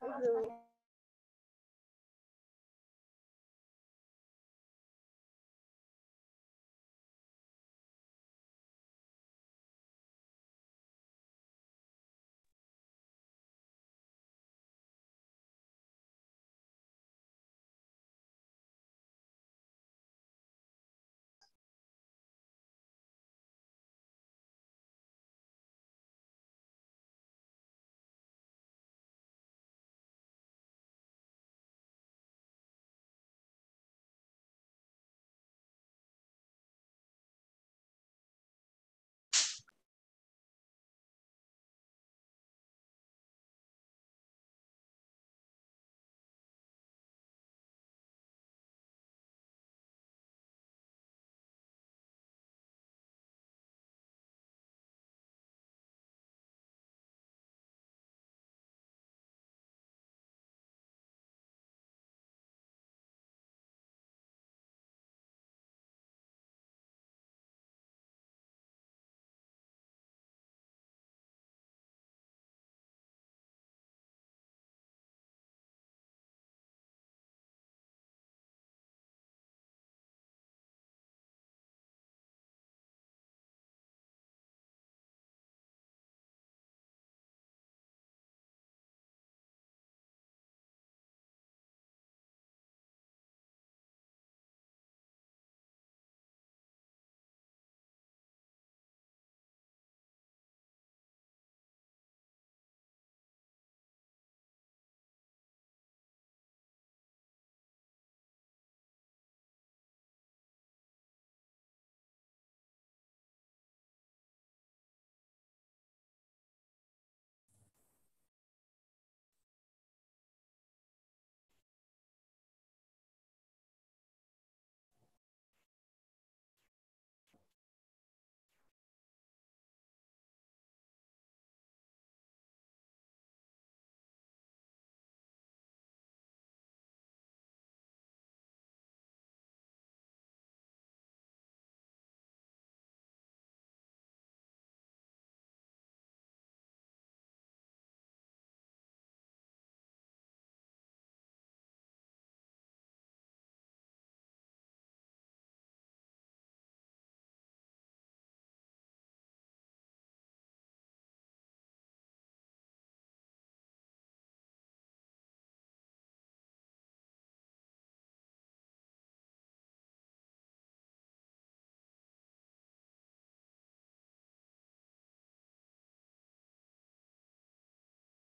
Aduh.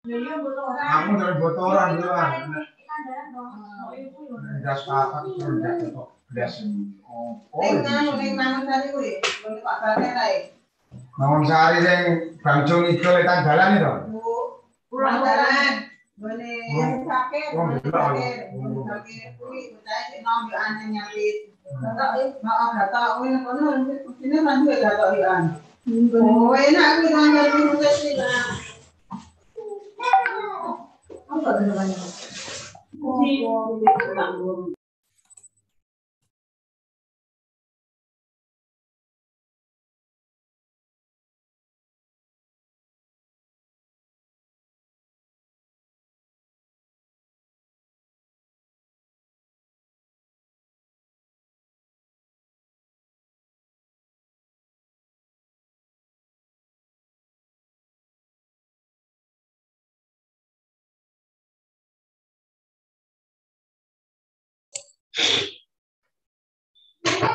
Aku dari botoran dulu lah. Ndas papat terus ndak ketok. Ndas. Opo? Nang sakit, sakit. Sakit Thank you.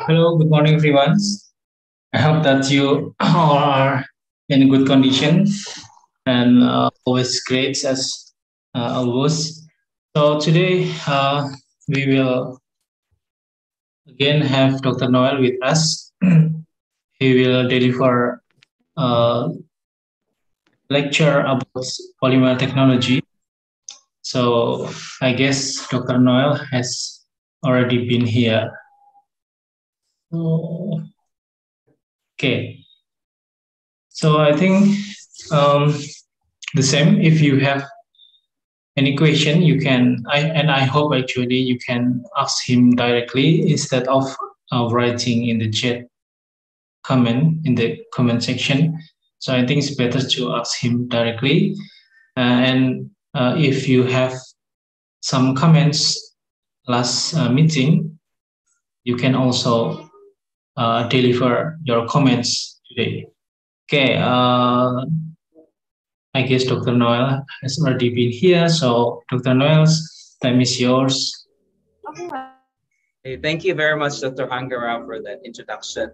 Hello, good morning, everyone. I hope that you all are in good condition and uh, always great as uh, always. So today uh, we will again have Dr. Noel with us. he will deliver a lecture about polymer technology. So I guess Dr. Noel has already been here. So, okay. So I think um, the same. If you have any question, you can. I and I hope actually you can ask him directly instead of uh, writing in the chat comment in the comment section. So I think it's better to ask him directly. Uh, and uh, if you have some comments last uh, meeting, you can also uh, deliver your comments today. Okay, uh, I guess Dr. Noel has already been here. So Dr. Noel's time is yours. Okay, thank you very much, Dr. Hangara, for that introduction.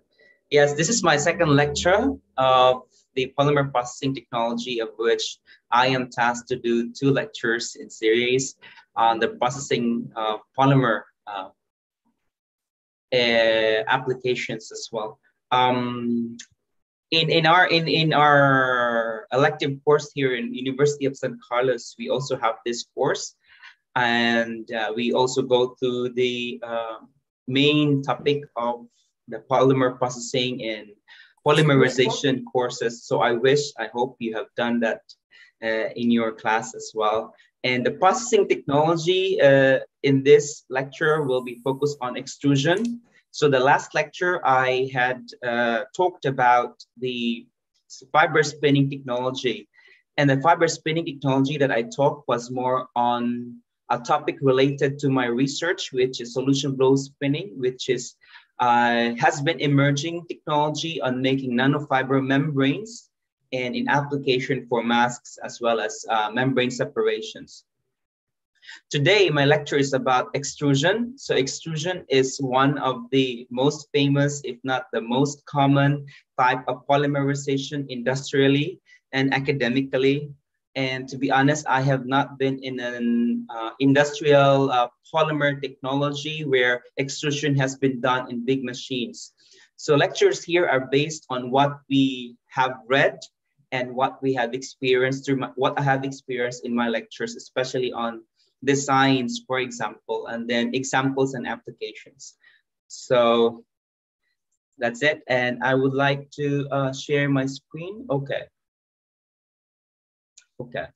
Yes, this is my second lecture of the polymer processing technology, of which I am tasked to do two lectures in series on the processing of polymer uh, uh, applications as well. Um, in, in our in, in our elective course here in University of San Carlos, we also have this course, and uh, we also go through the uh, main topic of the polymer processing and polymerization courses. So I wish, I hope you have done that uh, in your class as well. And the processing technology uh, in this lecture will be focused on extrusion. So the last lecture I had uh, talked about the fiber spinning technology. And the fiber spinning technology that I talked was more on a topic related to my research, which is solution blow spinning, which is uh, has been emerging technology on making nanofiber membranes and in application for masks as well as uh, membrane separations. Today, my lecture is about extrusion. So extrusion is one of the most famous, if not the most common type of polymerization industrially and academically. And to be honest, I have not been in an uh, industrial uh, polymer technology where extrusion has been done in big machines. So lectures here are based on what we have read and what we have experienced through my, what I have experienced in my lectures, especially on designs, for example, and then examples and applications. So that's it. And I would like to uh, share my screen. Okay. Okay.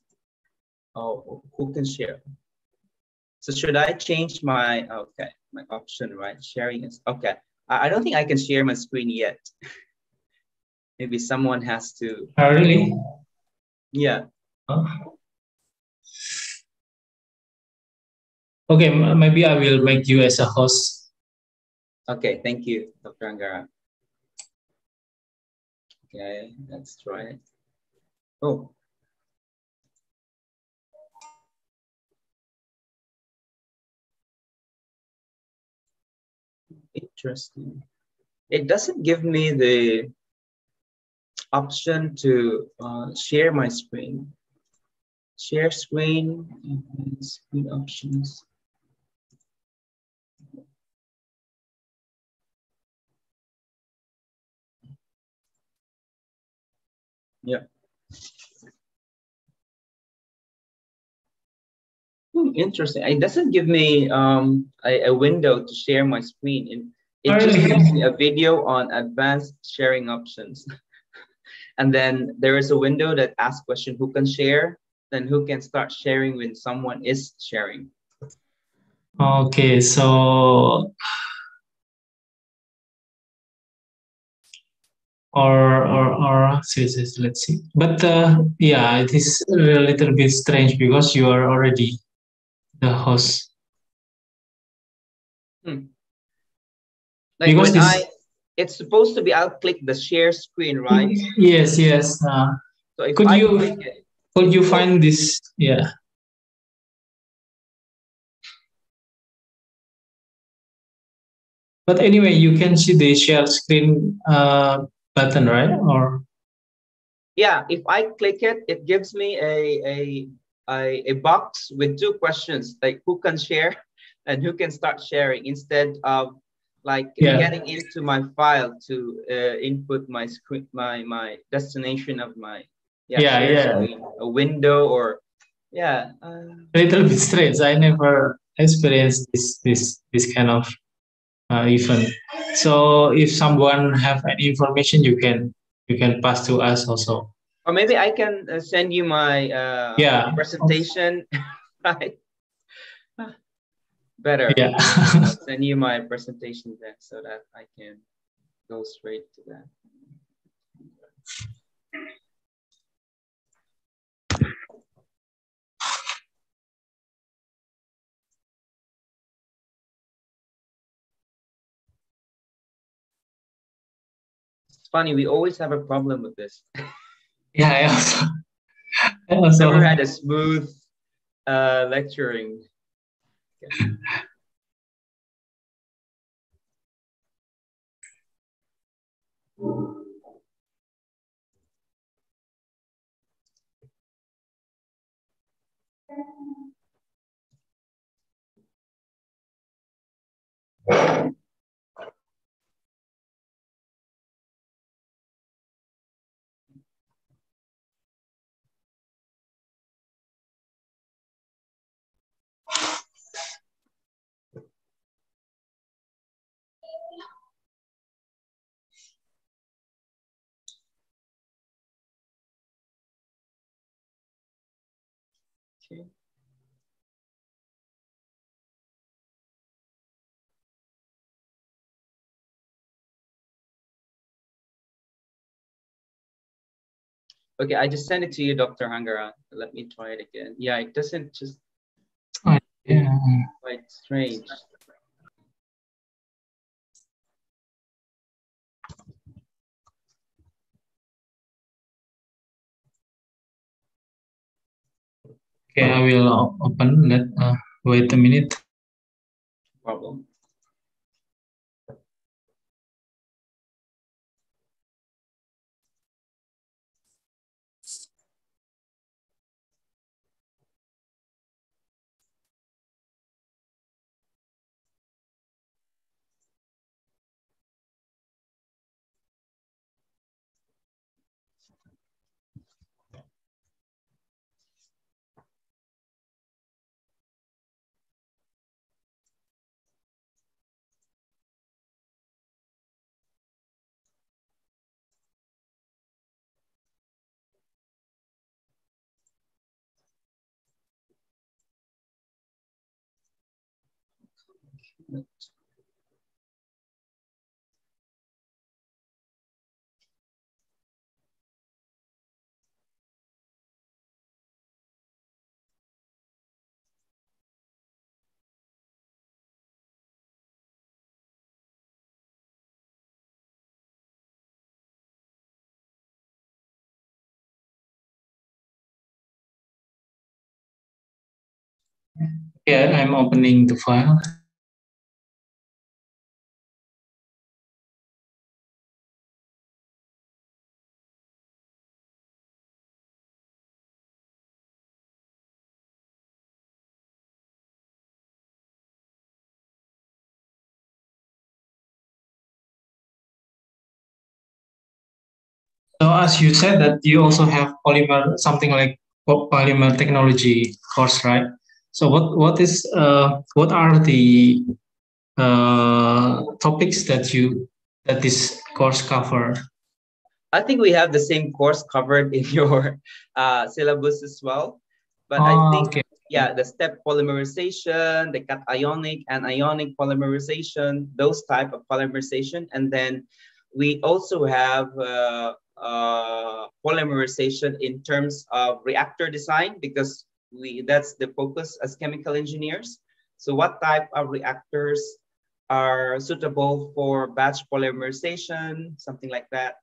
Oh, who can share? So should I change my, okay, my option, right? Sharing is, okay. I don't think I can share my screen yet. Maybe someone has to. Oh, really? Yeah. Oh. Okay, maybe I will make you as a host. Okay, thank you, Dr. Angara. Okay, let's try it. Oh. Interesting. It doesn't give me the option to uh, share my screen. Share screen, screen options. Yeah. Hmm, interesting. It doesn't give me um, a, a, window to share my screen. It, it just gives me a video on advanced sharing options. and then there is a window that asks question, who can share? Then who can start sharing when someone is sharing? Okay, so or or or let's see but uh, yeah it is a little bit strange because you are already the host hmm. like because this, I, it's supposed to be i'll click the share screen right? Yes yes uh, so could I you it, could you find this? Yeah. But anyway you can see the share screen uh, button, right? Or yeah, if I click it, it gives me a a a, a box with two questions, like who can share and who can start sharing, instead of like yeah. getting into my file to uh, input my screen, my my destination of my yeah yeah, yeah. Screen, a window or yeah. Uh, a little bit strange. I never experienced this this this kind of uh, event. So if someone have any information, you can you can pass to us also. Or maybe I can uh, send you my uh, yeah presentation. right better. Yeah. send you my presentation then so that I can go straight to that. It's funny, we always have a problem with this. yeah, I also, I also. never had a smooth uh, lecturing yeah. Okay. Okay, I just sent it to you, Dr. Hangara. Let me try it again. Yeah, it doesn't just oh, yeah. quite strange. Okay, I will open. Let uh, wait a minute. Problem. Yeah, I'm opening the file. So as you said that you also have polymer, something like polymer technology course, right? So what what is uh, what are the uh, topics that you that this course cover? I think we have the same course covered in your uh, syllabus as well. But I Ah, think, okay. yeah, the step polymerization, the cationic and ionic polymerization, those type of polymerization. And then we also have uh, uh, polymerization in terms of reactor design because we that's the focus as chemical engineers. So what type of reactors are suitable for batch polymerization, something like that?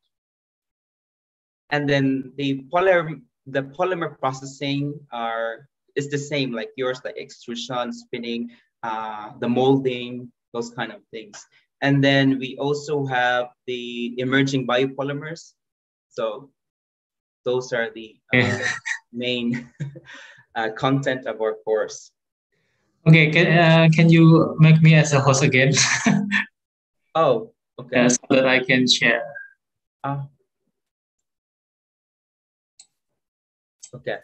And then the polymer the polymer processing are is the same like yours like extrusion spinning uh, the molding those kind of things. And then we also have the emerging biopolymers so those are the uh, main uh, content of our course. Okay, can uh, can you make me as a host again, oh okay. So that I can share? Ah. okay.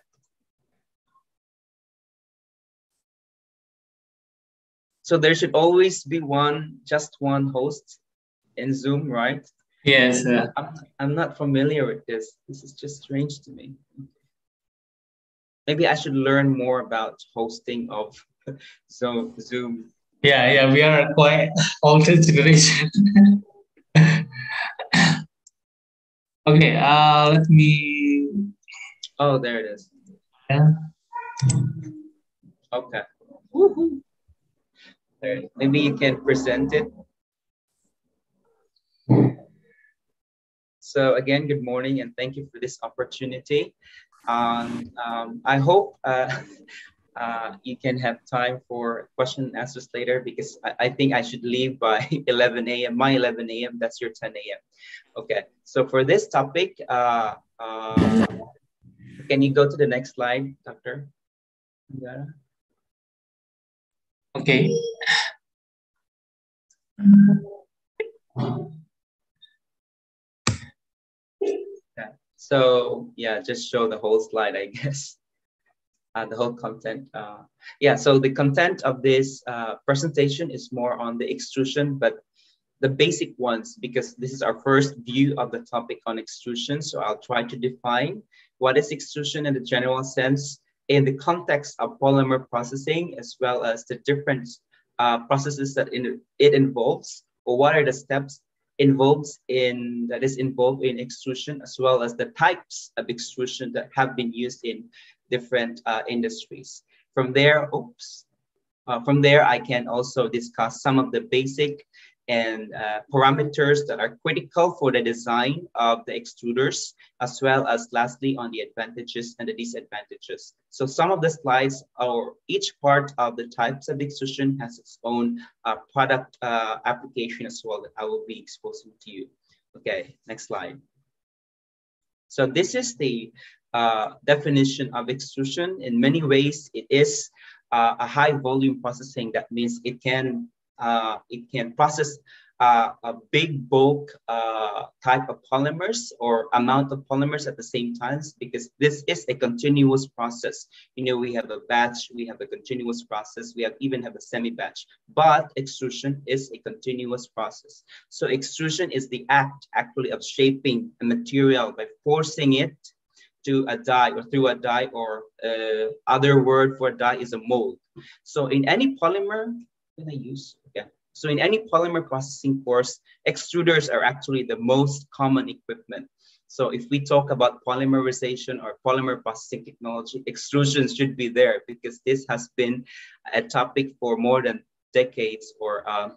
So there should always be one just one host in zoom right Yes. Uh, I'm, I'm not familiar with this. This is just strange to me. Maybe I should learn more about hosting of so Zoom. yeah, yeah, we are quite old generation. okay, uh, let me. Oh, there it is. Yeah. Okay. Woohoo. There. Maybe you can present it. So again, good morning and thank you for this opportunity. Um, um, I hope uh, uh, you can have time for question and answers later because I, I think I should leave by 11 a.m. My 11 a.m. That's your 10 a.m. Okay. So for this topic, uh, uh, can you go to the next slide, Doctor? Okay. So yeah, just show the whole slide, I guess. Uh, the whole content. Uh, yeah, so the content of this uh, presentation is more on the extrusion, but the basic ones, because this is our first view of the topic on extrusion. So I'll try to define what is extrusion in the general sense in the context of polymer processing, as well as the different uh, processes that in, it involves, or what are the steps involves in that is involved in extrusion, as well as the types of extrusion that have been used in different uh, industries. From there, oops, uh, from there, I can also discuss some of the basic and uh, parameters that are critical for the design of the extruders, as well as lastly on the advantages and the disadvantages. So some of the slides or each part of the types of extrusion has its own uh, product uh, application as well that I will be exposing to you. Okay, next slide. So this is the uh, definition of extrusion. In many ways, it is uh, a high volume processing. That means it can it can process uh, a big bulk uh, type of polymers or amount of polymers at the same time because this is a continuous process. You know, we have a batch, we have a continuous process, we have even have a semi-batch, but extrusion is a continuous process. So extrusion is the act actually of shaping a material by forcing it to a die or through a die or uh, other word for die is a mold. So in any polymer, can I use? So in any polymer processing course, extruders are actually the most common equipment. So if we talk about polymerization or polymer processing technology, extrusions should be there because this has been a topic for more than decades or uh,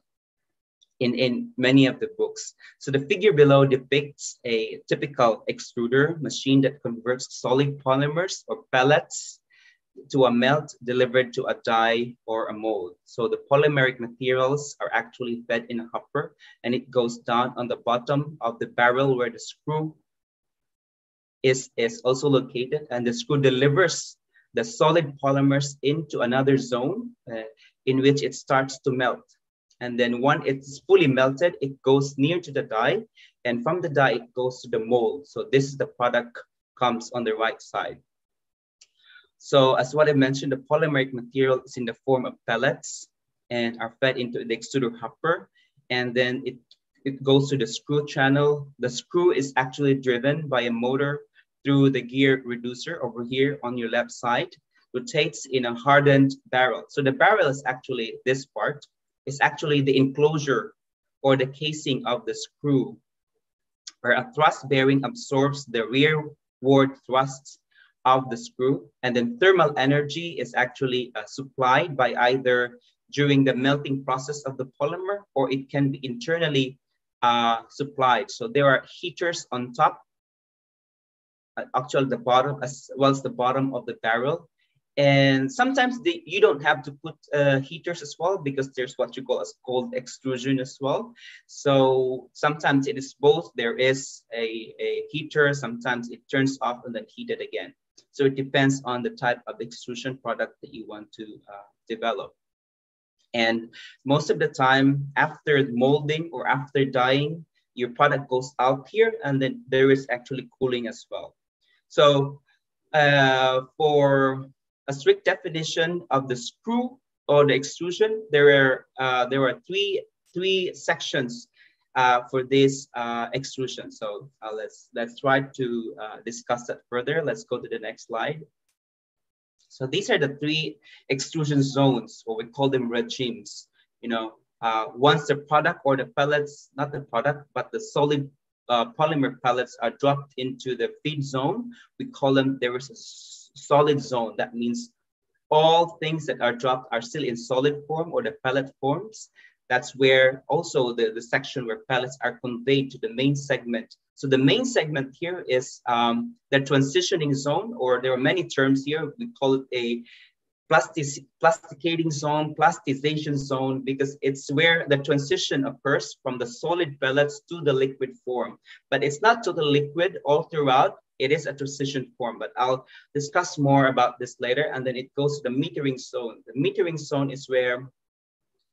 in, in many of the books. So the figure below depicts a typical extruder machine that converts solid polymers or pellets to a melt delivered to a die or a mold. So the polymeric materials are actually fed in a hopper and it goes down on the bottom of the barrel where the screw is, is also located and the screw delivers the solid polymers into another zone uh, in which it starts to melt. And then when it's fully melted, it goes near to the die and from the die, it goes to the mold. So this is the product comes on the right side. So as what I mentioned, the polymeric material is in the form of pellets and are fed into the extruder hopper. And then it, it goes to the screw channel. The screw is actually driven by a motor through the gear reducer over here on your left side, rotates in a hardened barrel. So the barrel is actually this part. It's actually the enclosure or the casing of the screw where a thrust bearing absorbs the rearward thrusts of the screw. And then thermal energy is actually uh, supplied by either during the melting process of the polymer or it can be internally uh, supplied. So there are heaters on top, uh, actually the bottom as well as the bottom of the barrel. And sometimes you don't have to put uh, heaters as well because there's what you call as cold extrusion as well. So sometimes it is both. There is a, a heater, sometimes it turns off and then heated again. So it depends on the type of extrusion product that you want to uh, develop. And most of the time after molding or after dyeing, your product goes out here and then there is actually cooling as well. So uh, for a strict definition of the screw or the extrusion, there are, uh, there are three, three sections uh, for this uh, extrusion. So uh, let's let's try to uh, discuss that further. Let's go to the next slide. So these are the three extrusion zones, or we call them regimes. You know, uh, once the product or the pellets, not the product, but the solid uh, polymer pellets are dropped into the feed zone, we call them, there is a solid zone. That means all things that are dropped are still in solid form or the pellet forms That's where also the, the section where pellets are conveyed to the main segment. So the main segment here is um, the transitioning zone, or there are many terms here. We call it a plastic, plasticating zone, plasticization zone, because it's where the transition occurs from the solid pellets to the liquid form. But it's not totally liquid all throughout. It is a transition form, but I'll discuss more about this later. And then it goes to the metering zone. The metering zone is where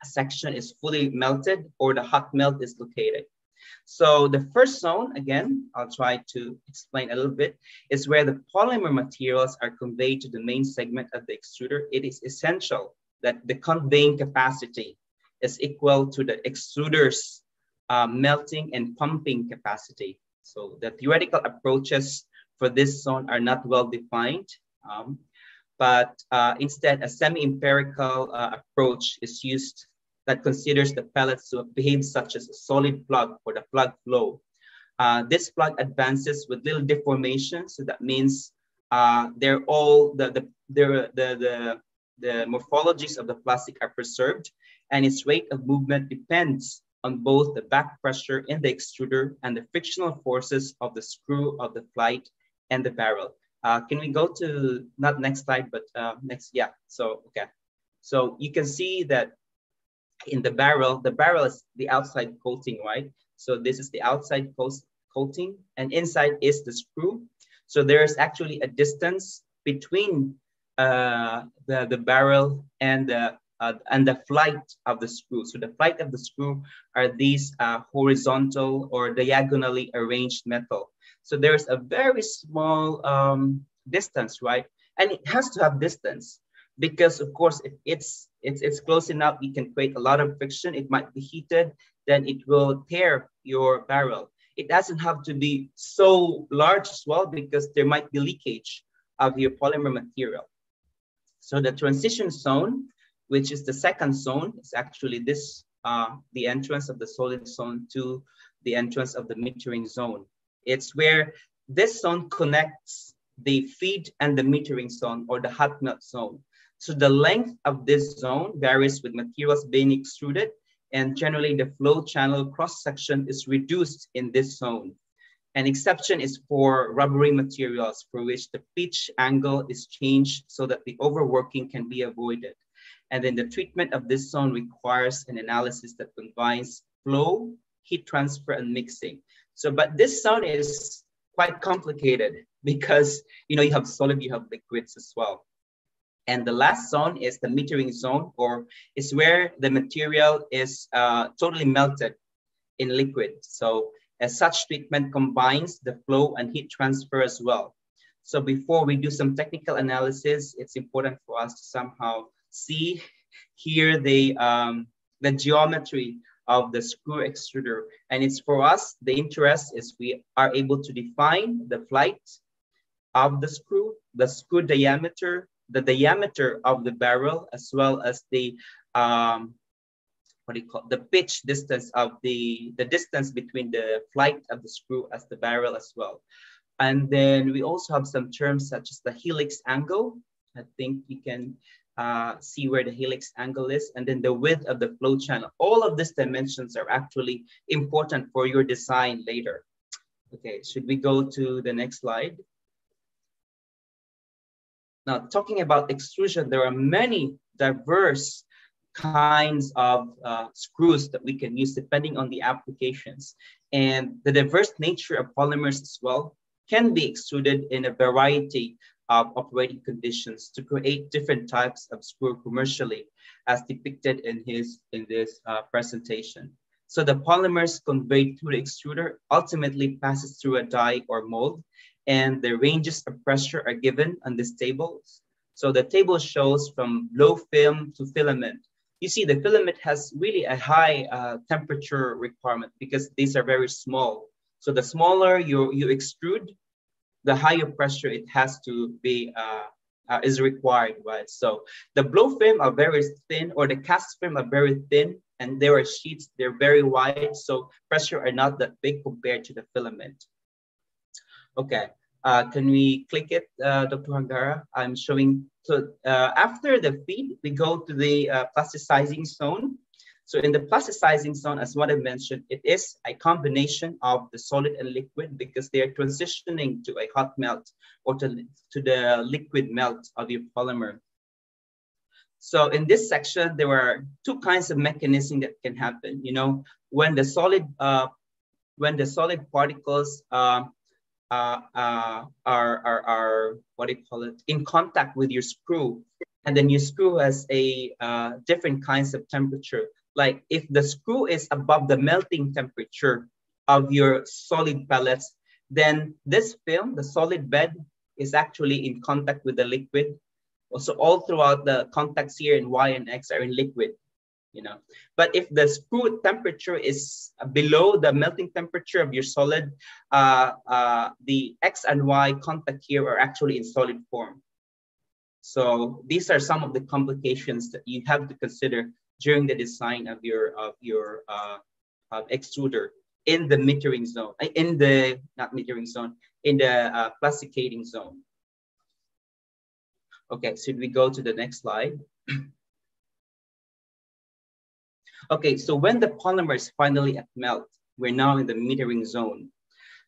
section is fully melted or the hot melt is located. So the first zone, again, I'll try to explain a little bit, is where the polymer materials are conveyed to the main segment of the extruder. It is essential that the conveying capacity is equal to the extruder's uh, melting and pumping capacity. So the theoretical approaches for this zone are not well defined, um, but uh, instead a semi-empirical uh, approach is used that considers the pellets to behave such as a solid plug for the plug flow. Uh, this plug advances with little deformation, so that means uh, they're all the the, the the the morphologies of the plastic are preserved, and its rate of movement depends on both the back pressure in the extruder and the frictional forces of the screw of the flight and the barrel. Uh, can we go to not next slide, but uh, next? Yeah. So okay. So you can see that in the barrel, the barrel is the outside coating, right? So this is the outside coating and inside is the screw. So there's actually a distance between uh, the, the barrel and the, uh, and the flight of the screw. So the flight of the screw are these uh, horizontal or diagonally arranged metal. So there's a very small um, distance, right? And it has to have distance because of course if it's it's it's close enough it can create a lot of friction. It might be heated then it will tear your barrel. It doesn't have to be so large as well because there might be leakage of your polymer material. So the transition zone which is the second zone is actually this uh, the entrance of the solid zone to the entrance of the metering zone it's where this zone connects the feed and the metering zone or the hot melt zone so the length of this zone varies with materials being extruded and generally the flow channel cross section is reduced in this zone. An exception is for rubbery materials for which the pitch angle is changed so that the overworking can be avoided. And then the treatment of this zone requires an analysis that combines flow, heat transfer, and mixing. So, but this zone is quite complicated because you know you have solid, you have liquids as well. And the last zone is the metering zone, or is where the material is uh, totally melted in liquid. So as such treatment combines the flow and heat transfer as well. So before we do some technical analysis, it's important for us to somehow see here the, um, the geometry of the screw extruder. And it's for us, the interest is we are able to define the flight of the screw, the screw diameter, the diameter of the barrel as well as the um, what do you call the pitch distance of the the distance between the flight of the screw as the barrel as well. And then we also have some terms such as the helix angle. I think you can uh, see where the helix angle is, and then the width of the flow channel. All of these dimensions are actually important for your design later. Okay, should we go to the next slide? Now, talking about extrusion, there are many diverse kinds of uh, screws that we can use depending on the applications. And the diverse nature of polymers as well can be extruded in a variety of operating conditions to create different types of screw commercially as depicted in his in this uh, presentation. So the polymers conveyed through the extruder ultimately passes through a die or mold and the ranges of pressure are given on this table. So the table shows from blow film to filament. You see the filament has really a high uh, temperature requirement because these are very small. So the smaller you, you extrude, the higher pressure it has to be uh, uh, is required, right? So the blow film are very thin or the cast film are very thin and there are sheets, they're very wide. So pressure are not that big compared to the filament. Okay, uh, can we click it, uh, Dr. Hangara? I'm showing, so uh, after the feed, we go to the uh, plasticizing zone. So in the plasticizing zone, as what I mentioned, it is a combination of the solid and liquid because they are transitioning to a hot melt or to, to the liquid melt of your polymer. So in this section, there are two kinds of mechanism that can happen. You know, when the solid uh, when the solid particles uh, uh, uh, are, are, are, what do you call it, in contact with your screw, and then your screw has a uh, different kinds of temperature. Like if the screw is above the melting temperature of your solid pellets, then this film, the solid bed, is actually in contact with the liquid. So all throughout the contacts here in Y and X are in liquid you know. But if the screw temperature is below the melting temperature of your solid, uh, uh, the X and Y contact here are actually in solid form. So these are some of the complications that you have to consider during the design of your of your uh, extruder in the metering zone, uh, in the not metering zone, in the uh, plasticating zone. Okay, should we go to the next slide? Okay, so when the polymer is finally at melt, we're now in the metering zone.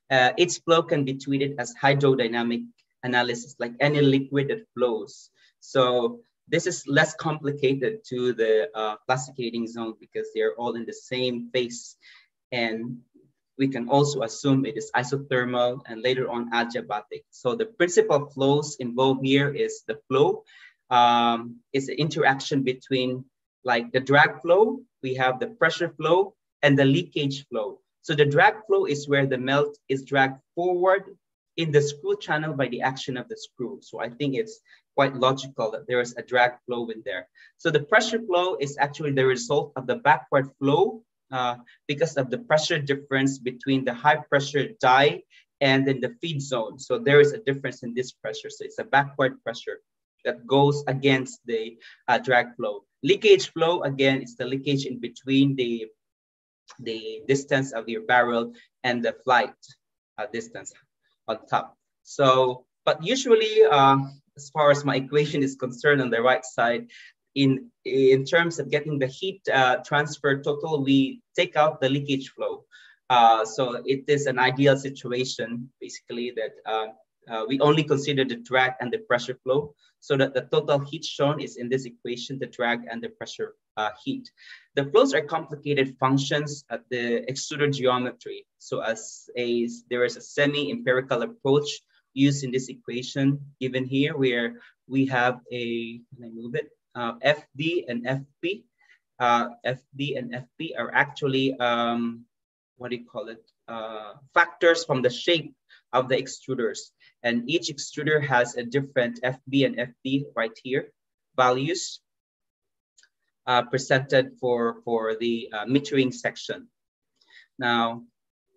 Uh, its flow can be treated as hydrodynamic analysis, like any liquid that flows. So this is less complicated to the uh, plasticating zone because they're all in the same phase. And we can also assume it is isothermal and later on adiabatic. So the principal flows involved here is the flow, um, is the interaction between like the drag flow we have the pressure flow and the leakage flow. So the drag flow is where the melt is dragged forward in the screw channel by the action of the screw. So I think it's quite logical that there is a drag flow in there. So the pressure flow is actually the result of the backward flow uh, because of the pressure difference between the high pressure die and then the feed zone. So there is a difference in this pressure. So it's a backward pressure that goes against the uh, drag flow. Leakage flow, again, is the leakage in between the, the distance of your barrel and the flight uh, distance on top. So, but usually, uh, as far as my equation is concerned on the right side, in, in terms of getting the heat uh, transfer total, we take out the leakage flow. Uh, so it is an ideal situation, basically, that uh, uh, we only consider the drag and the pressure flow so that the total heat shown is in this equation, the drag and the pressure uh, heat. The flows are complicated functions at the extruder geometry. So as a, there is a semi-empirical approach used in this equation given here where we have a, can I move it? Uh, FD and FP. Uh, FD and FP are actually, um, what do you call it? Uh, factors from the shape of the extruders. And each extruder has a different FD and FP right here, values uh, presented for, for the uh, metering section. Now,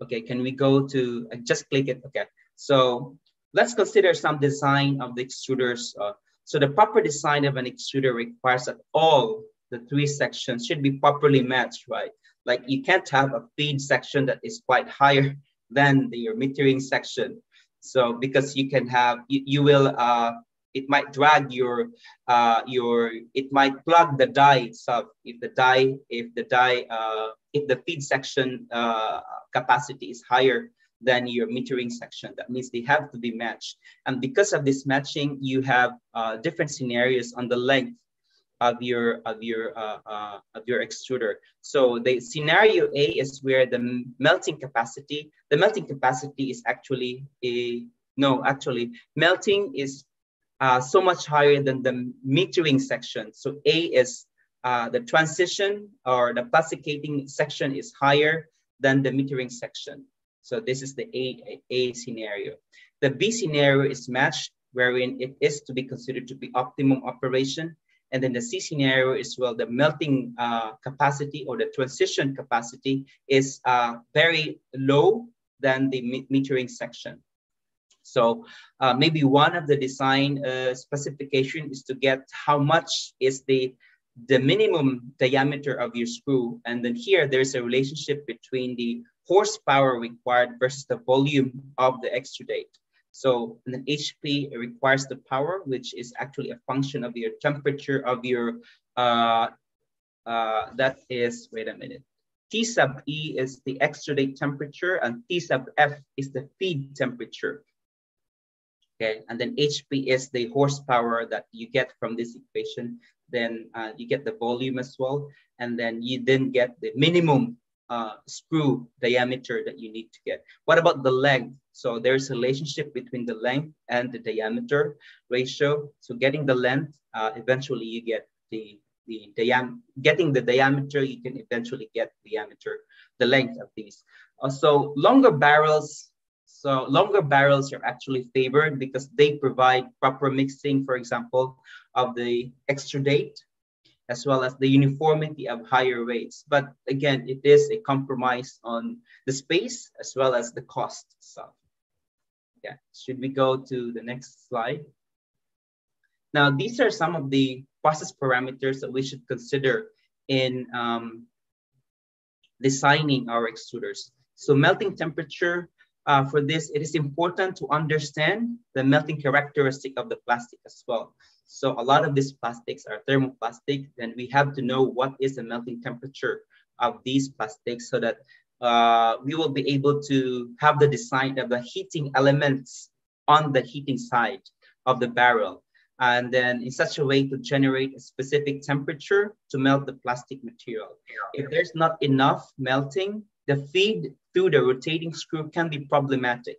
okay, can we go to, uh, just click it, okay. So let's consider some design of the extruders. Uh, so the proper design of an extruder requires that all the three sections should be properly matched, right? Like you can't have a feed section that is quite higher than the, your metering section. So because you can have, you, you will, uh, it might drag your, uh, your, it might plug the die itself. If the die, if the die, uh, if the feed section uh, capacity is higher than your metering section, that means they have to be matched. And because of this matching, you have uh, different scenarios on the length of your of your uh, uh, of your extruder. So the scenario A is where the melting capacity, the melting capacity is actually a no, actually melting is uh, so much higher than the metering section. So A is uh, the transition or the plasticating section is higher than the metering section. So this is the A, A scenario. The B scenario is matched wherein it is to be considered to be optimum operation and then the C scenario is, well, the melting uh, capacity or the transition capacity is uh, very low than the metering section. So uh, maybe one of the design uh, specification is to get how much is the, the minimum diameter of your screw. And then here there's a relationship between the horsepower required versus the volume of the extrudate. So an HP requires the power, which is actually a function of your temperature of your uh, uh, that is, wait a minute. T sub E is the extrudate temperature and T sub F is the feed temperature. Okay, and then HP is the horsepower that you get from this equation. Then uh, you get the volume as well. And then you then get the minimum uh, screw diameter that you need to get. What about the length? So there's a relationship between the length and the diameter ratio. So getting the length, uh, eventually you get the the diam getting the diameter, you can eventually get the diameter, the length of these. Also, longer barrels. So longer barrels are actually favored because they provide proper mixing, for example, of the extrudate, as well as the uniformity of higher rates. But again, it is a compromise on the space as well as the cost itself. Yeah, should we go to the next slide? Now, these are some of the process parameters that we should consider in um, designing our extruders. So melting temperature, uh, for this, it is important to understand the melting characteristic of the plastic as well. So a lot of these plastics are thermoplastic, and we have to know what is the melting temperature of these plastics so that uh, we will be able to have the design of the heating elements on the heating side of the barrel and then in such a way to generate a specific temperature to melt the plastic material. If there's not enough melting, the feed through the rotating screw can be problematic,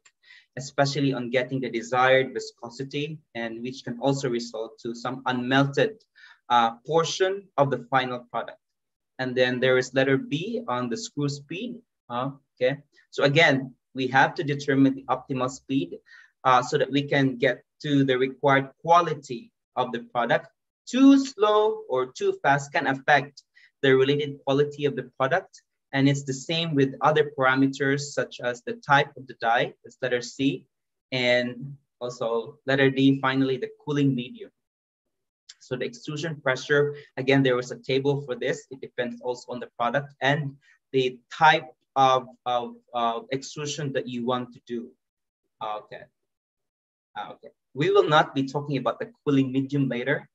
especially on getting the desired viscosity and which can also result to some unmelted uh, portion of the final product. And then there is letter B on the screw speed. Uh, okay, so again, we have to determine the optimal speed uh, so that we can get to the required quality of the product. Too slow or too fast can affect the related quality of the product. And it's the same with other parameters such as the type of the die, that's letter C, and also letter D, finally, the cooling medium. So the extrusion pressure, again, there was a table for this. It depends also on the product and the type of, of, extrusion that you want to do. Okay. Okay we will not be talking about the cooling medium later.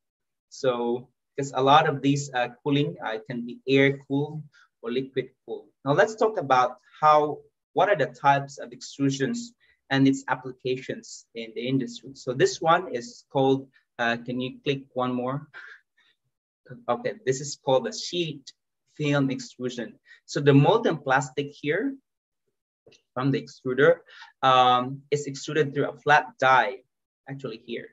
So, because a lot of these uh, cooling uh, can be air cooled or liquid cooled. Now let's talk about how, what are the types of extrusions and its applications in the industry. So this one is called, uh, can you click one more? Okay, this is called the sheet film extrusion. So the molten plastic here from the extruder um, is extruded through a flat die actually here.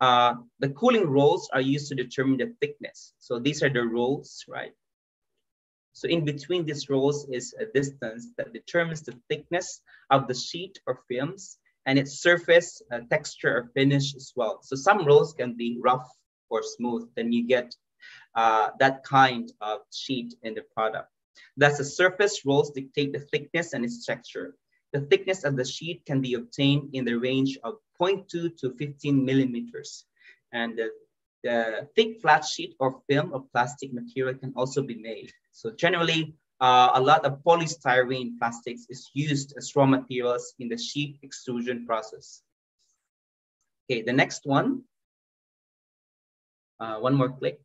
Uh, the cooling rolls are used to determine the thickness. So these are the rolls, right? So in between these rolls is a distance that determines the thickness of the sheet or films and its surface uh, texture or finish as well. So some rolls can be rough or smooth, then you get uh, that kind of sheet in the product. Thus the surface rolls dictate the thickness and its texture. The thickness of the sheet can be obtained in the range of 0.2 to 15 millimeters. And the, the thick flat sheet or film of plastic material can also be made. So generally, uh, a lot of polystyrene plastics is used as raw materials in the sheet extrusion process. Okay, the next one, uh, one more click.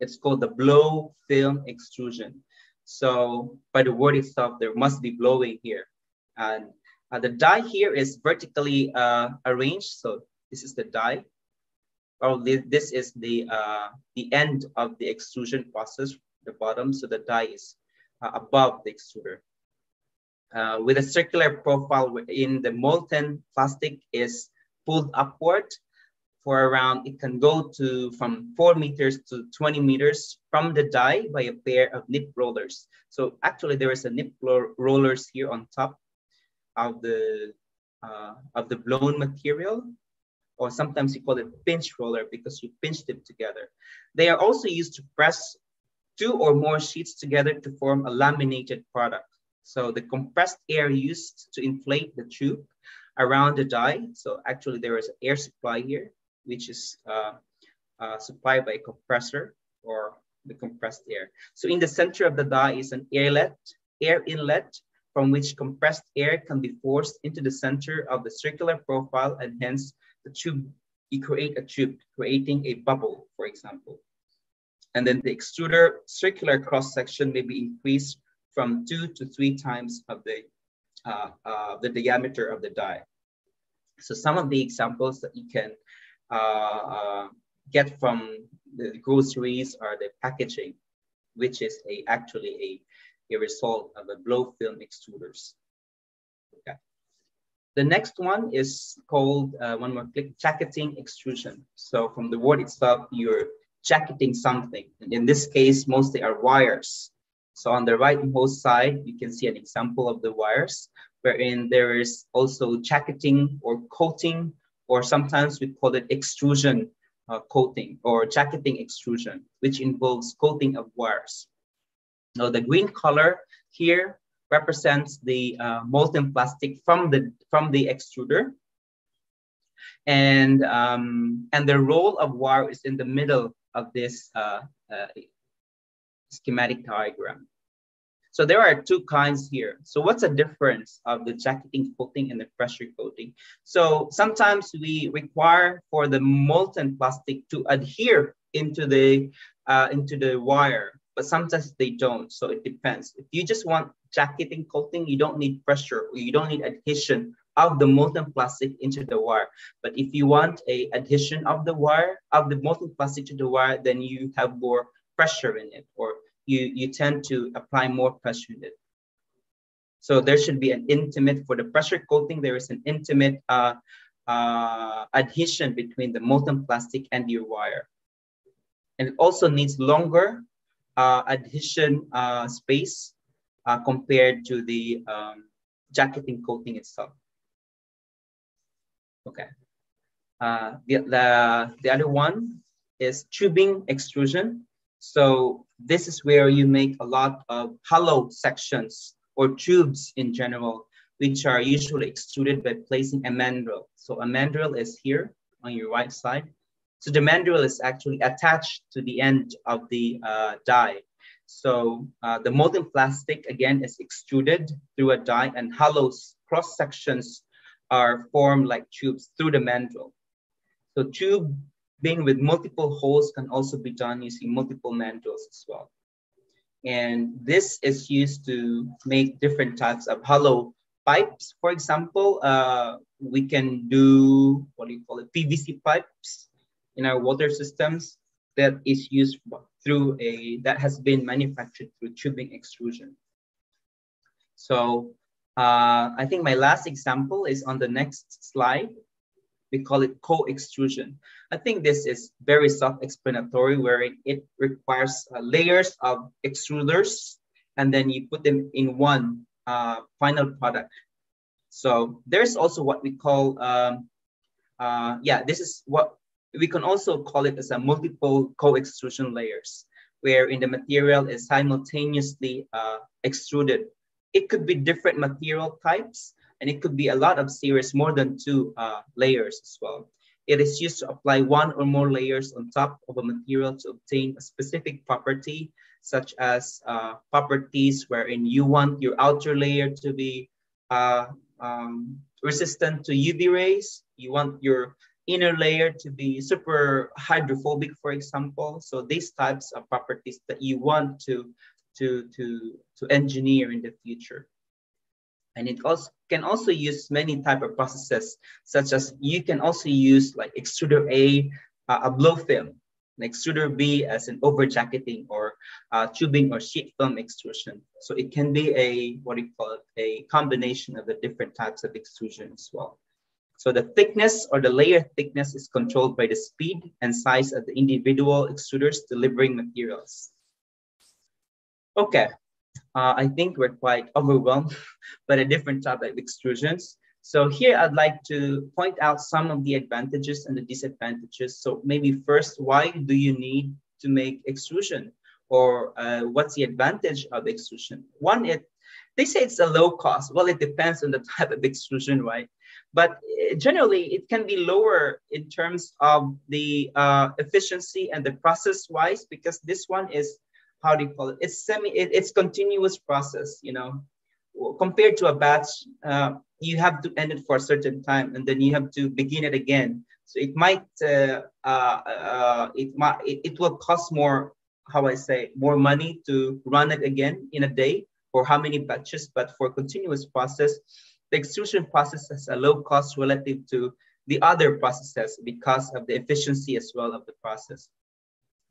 It's called the blow film extrusion. So by the word itself, there must be blowing here. And uh, the die here is vertically uh, arranged. So this is the die. Probably this is the, uh, the end of the extrusion process, the bottom. So the die is uh, above the extruder. Uh, with a circular profile in the molten plastic is pulled upward for around, it can go to from four meters to 20 meters from the die by a pair of nip rollers. So actually there is a nip rollers here on top of the uh, of the blown material, or sometimes you call it pinch roller because you pinch them together. They are also used to press two or more sheets together to form a laminated product. So the compressed air used to inflate the tube around the die. So actually there is air supply here, which is uh, uh, supplied by a compressor or the compressed air. So in the center of the die is an airlet, air inlet from which compressed air can be forced into the center of the circular profile and hence the tube, you create a tube, creating a bubble, for example. And then the extruder circular cross section may be increased from two to three times of the, uh, uh, the diameter of the die. So some of the examples that you can uh, uh, get from the groceries are the packaging, which is a actually a, a result of a blow film extruders. Okay. The next one is called, uh, one more click, jacketing extrusion. So from the word itself, you're jacketing something. In this case, mostly are wires. So on the right most side, you can see an example of the wires, wherein there is also jacketing or coating, or sometimes we call it extrusion uh, coating or jacketing extrusion, which involves coating of wires. Now the green color here represents the uh, molten plastic from the, from the extruder. And, um, and the roll of wire is in the middle of this uh, uh, schematic diagram. So there are two kinds here. So what's the difference of the jacketing coating and the pressure coating? So sometimes we require for the molten plastic to adhere into the uh, into the wire, but sometimes they don't. So it depends. If you just want jacketing coating, you don't need pressure you don't need adhesion of the molten plastic into the wire. But if you want a adhesion of the wire, of the molten plastic to the wire, then you have more pressure in it or you, you tend to apply more pressure in it. So there should be an intimate, for the pressure coating, there is an intimate uh, uh, adhesion between the molten plastic and your wire. And it also needs longer uh, adhesion uh, space uh, compared to the um, jacketing coating itself. Okay. Uh, the, the, the other one is tubing extrusion. So this is where you make a lot of hollow sections or tubes in general, which are usually extruded by placing a mandrel. So a mandrel is here on your right side. So the mandrel is actually attached to the end of the uh, die. So uh, the molten plastic again is extruded through a die and hollows cross sections are formed like tubes through the mandrel. So tube being with multiple holes can also be done using multiple mandrels as well. And this is used to make different types of hollow pipes. For example, uh, we can do, what do you call it, PVC pipes in our water systems that is used through a, that has been manufactured through tubing extrusion. So uh, I think my last example is on the next slide we call it co-extrusion. I think this is very self-explanatory where it, it requires uh, layers of extruders and then you put them in one uh, final product. So there's also what we call, um, uh, yeah, this is what we can also call it as a multiple co-extrusion layers where in the material is simultaneously uh, extruded. It could be different material types, and it could be a lot of series, more than two uh, layers as well. It is used to apply one or more layers on top of a material to obtain a specific property, such as uh, properties wherein you want your outer layer to be uh, um, resistant to UV rays. You want your inner layer to be super hydrophobic, for example. So these types of properties that you want to, to, to, to engineer in the future. And it also can also use many type of processes, such as you can also use like extruder A, uh, a blow film, and extruder B as an over jacketing or uh, tubing or sheet film extrusion. So it can be a, what do you call it, a combination of the different types of extrusion as well. So the thickness or the layer thickness is controlled by the speed and size of the individual extruders delivering materials. Okay, uh, I think we're quite overwhelmed by the different type of extrusions. So here I'd like to point out some of the advantages and the disadvantages. So maybe first, why do you need to make extrusion? Or uh, what's the advantage of extrusion? One, it they say it's a low cost. Well, it depends on the type of extrusion, right? But uh, generally, it can be lower in terms of the uh, efficiency and the process wise, because this one is how do you call it? It's semi, it, it's continuous process, you know, compared to a batch, uh, you have to end it for a certain time and then you have to begin it again. So it might, uh, uh, uh, it might, it, it will cost more how I say, more money to run it again in a day or how many batches, but for continuous process, the extrusion process has a low cost relative to the other processes because of the efficiency as well of the process.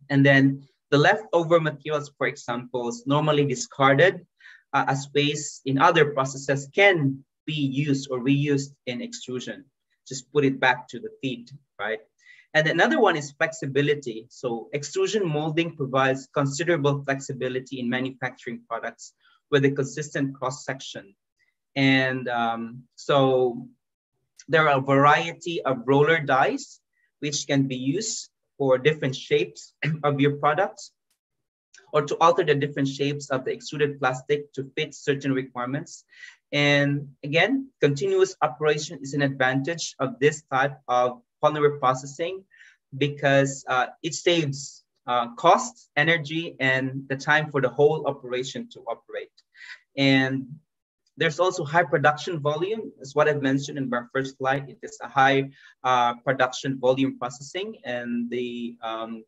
And then the leftover materials, for example, is normally discarded uh, as waste in other processes can be used or reused in extrusion. Just put it back to the feed, right? And another one is flexibility. So extrusion molding provides considerable flexibility in manufacturing products with a consistent cross section. And um, so there are a variety of roller dies which can be used for different shapes of your products or to alter the different shapes of the extruded plastic to fit certain requirements. And again, continuous operation is an advantage of this type of polymer processing because uh, it saves uh, cost, energy, and the time for the whole operation to operate. And there's also high production volume, as what I've mentioned in my first slide. It is a high uh, production volume processing, and the um,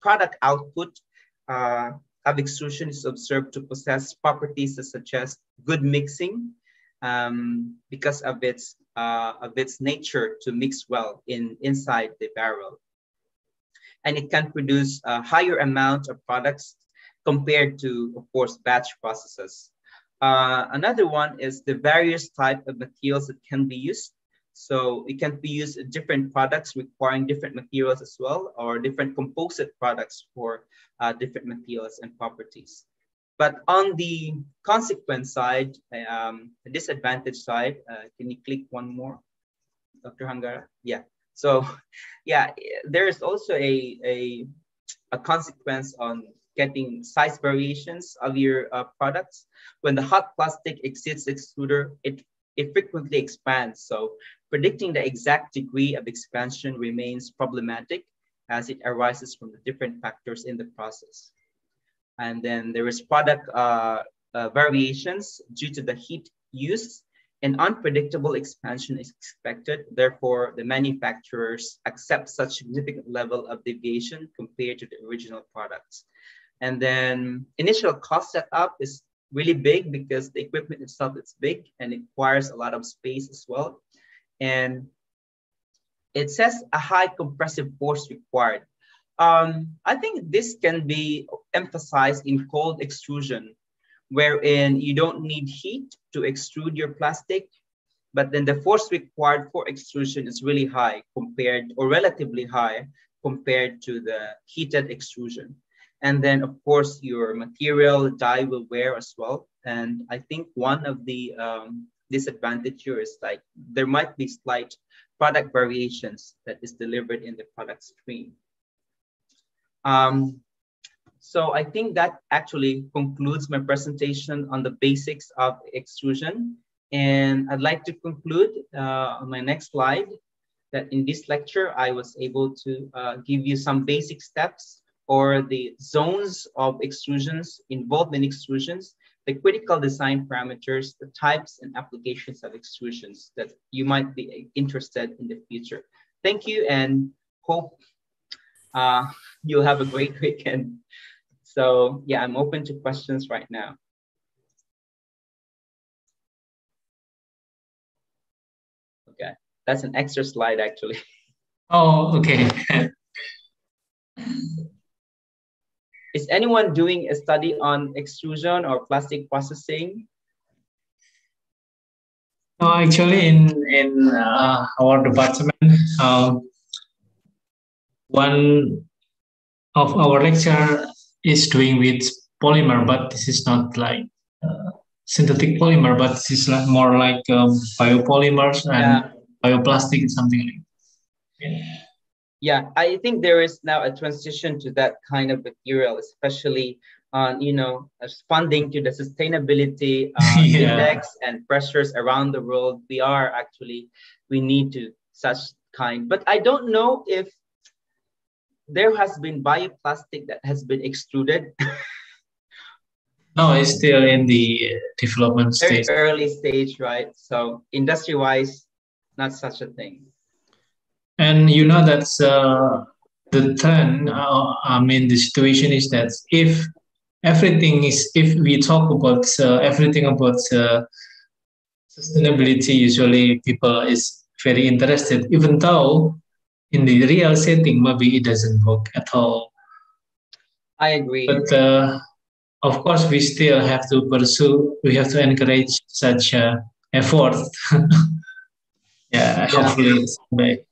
product output uh, of extrusion is observed to possess properties such as good mixing um, because of its uh, of its nature to mix well in inside the barrel, and it can produce a higher amount of products compared to, of course, batch processes. Uh, another one is the various type of materials that can be used. So it can be used in different products requiring different materials as well, or different composite products for uh, different materials and properties. But on the consequence side, um, the disadvantage side, uh, can you click one more, Dr. Hangara? Yeah. So, yeah, there is also a, a, a consequence on getting size variations of your uh, products. When the hot plastic exceeds the extruder, it, it frequently expands. So predicting the exact degree of expansion remains problematic as it arises from the different factors in the process. And then there is product uh, uh, variations due to the heat used and unpredictable expansion is expected. Therefore, the manufacturers accept such significant level of deviation compared to the original products. And then initial cost setup is really big because the equipment itself is big and it requires a lot of space as well. And it says a high compressive force required. Um, I think this can be emphasized in cold extrusion, wherein you don't need heat to extrude your plastic, but then the force required for extrusion is really high compared or relatively high compared to the heated extrusion. And then of course your material die will wear as well. And I think one of the um, disadvantage like there might be slight product variations that is delivered in the product stream. Um, so I think that actually concludes my presentation on the basics of extrusion. And I'd like to conclude uh, on my next slide that in this lecture, I was able to uh, give you some basic steps or the zones of extrusions involved in extrusions, the critical design parameters, the types and applications of extrusions that you might be interested in the future. Thank you and hope uh, you'll have a great weekend. So yeah, I'm open to questions right now. Okay, that's an extra slide actually. Oh, okay. Is anyone doing a study on extrusion or plastic processing? No, actually, in in uh, our department, um, one of our lecture is doing with polymer, but this is not like uh, synthetic polymer, but this is like more like um, biopolymers and yeah. bioplastic, something like. Yeah yeah, I think there is now a transition to that kind of material, especially on you know responding to the sustainability uh, yeah. index and pressures around the world. We are actually we need to such kind, but I don't know if there has been bioplastic that has been extruded. no, it's still in the development Very stage. early stage, right? So industry-wise, not such a thing. And you know that uh, the turn, uh, I mean, the situation is that if everything is, if we talk about uh, everything about uh, sustainability, usually people is very interested, even though in the real setting, maybe it doesn't work at all. I agree. But uh, of course, we still have to pursue, we have to encourage such uh, effort. yeah, hopefully someday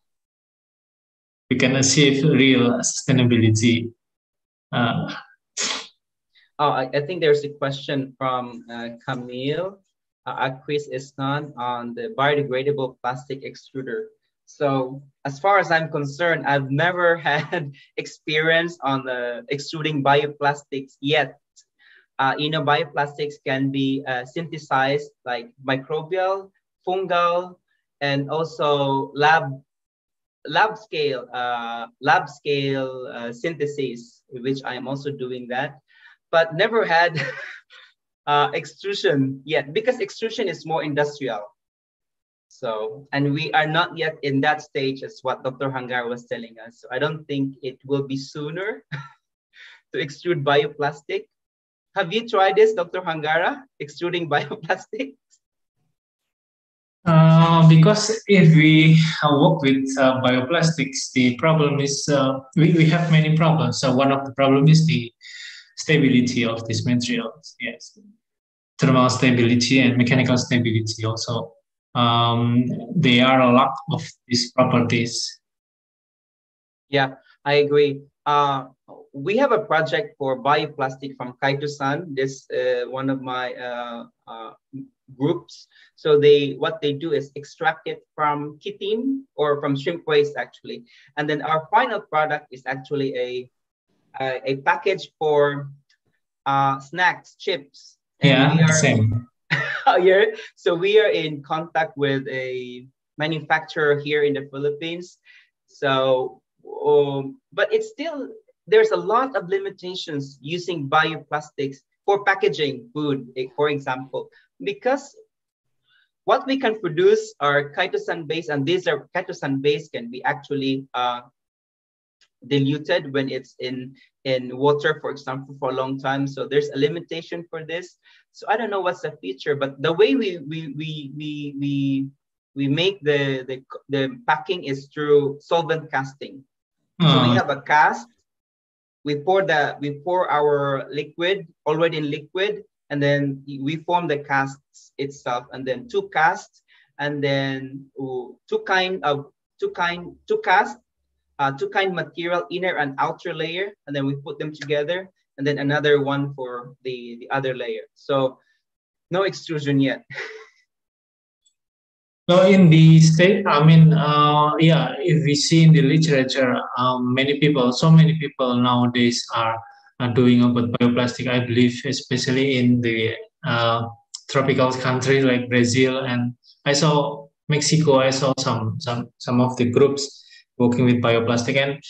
we can achieve real sustainability. Uh, oh, I, I, think there's a question from uh, Camille uh, Chris Isnan on the biodegradable plastic extruder. So as far as I'm concerned, I've never had experience on the extruding bioplastics yet. Uh, you know, bioplastics can be uh, synthesized like microbial, fungal, and also lab lab scale uh, lab scale uh, synthesis, which I am also doing that, but never had uh, extrusion yet because extrusion is more industrial. So, and we are not yet in that stage as what Dr. Hangar was telling us. So I don't think it will be sooner to extrude bioplastic. Have you tried this, Dr. Hangara, extruding bioplastics? Uh, because if we work with uh, bioplastics, the problem is uh, we, we have many problems. So one of the problem is the stability of these materials. Yes, thermal stability and mechanical stability also. Um, they are a lot of these properties. Yeah, I agree. Uh, we have a project for bioplastic from chitosan. This uh, one of my uh, uh, groups. So they what they do is extract it from chitin or from shrimp waste actually, and then our final product is actually a a, a package for uh, snacks, chips. And yeah, are, same. yeah, so we are in contact with a manufacturer here in the Philippines. So, um, but it's still there's a lot of limitations using bioplastics for packaging food, eh, for example, because what we can produce are chitosan based, and these are chitosan based can be actually uh, diluted when it's in in water, for example, for a long time. So there's a limitation for this. So I don't know what's the feature, but the way we we we we we, we make the, the the packing is through solvent casting. So we hmm. have a cast. We pour the we pour our liquid already in liquid, and then we form the cast itself, and then two casts, and then two kind of two kind two casts uh, two kind material, inner and outer layer, and then we put them together, and then another one for the, the other layer. So no extrusion yet. So in the state, I mean, uh, yeah, if we see in the literature, um, many people, so many people nowadays are, are doing about bioplastic. I believe, especially in the uh, tropical countries like Brazil and I saw Mexico. I saw some some some of the groups working with bioplastic. And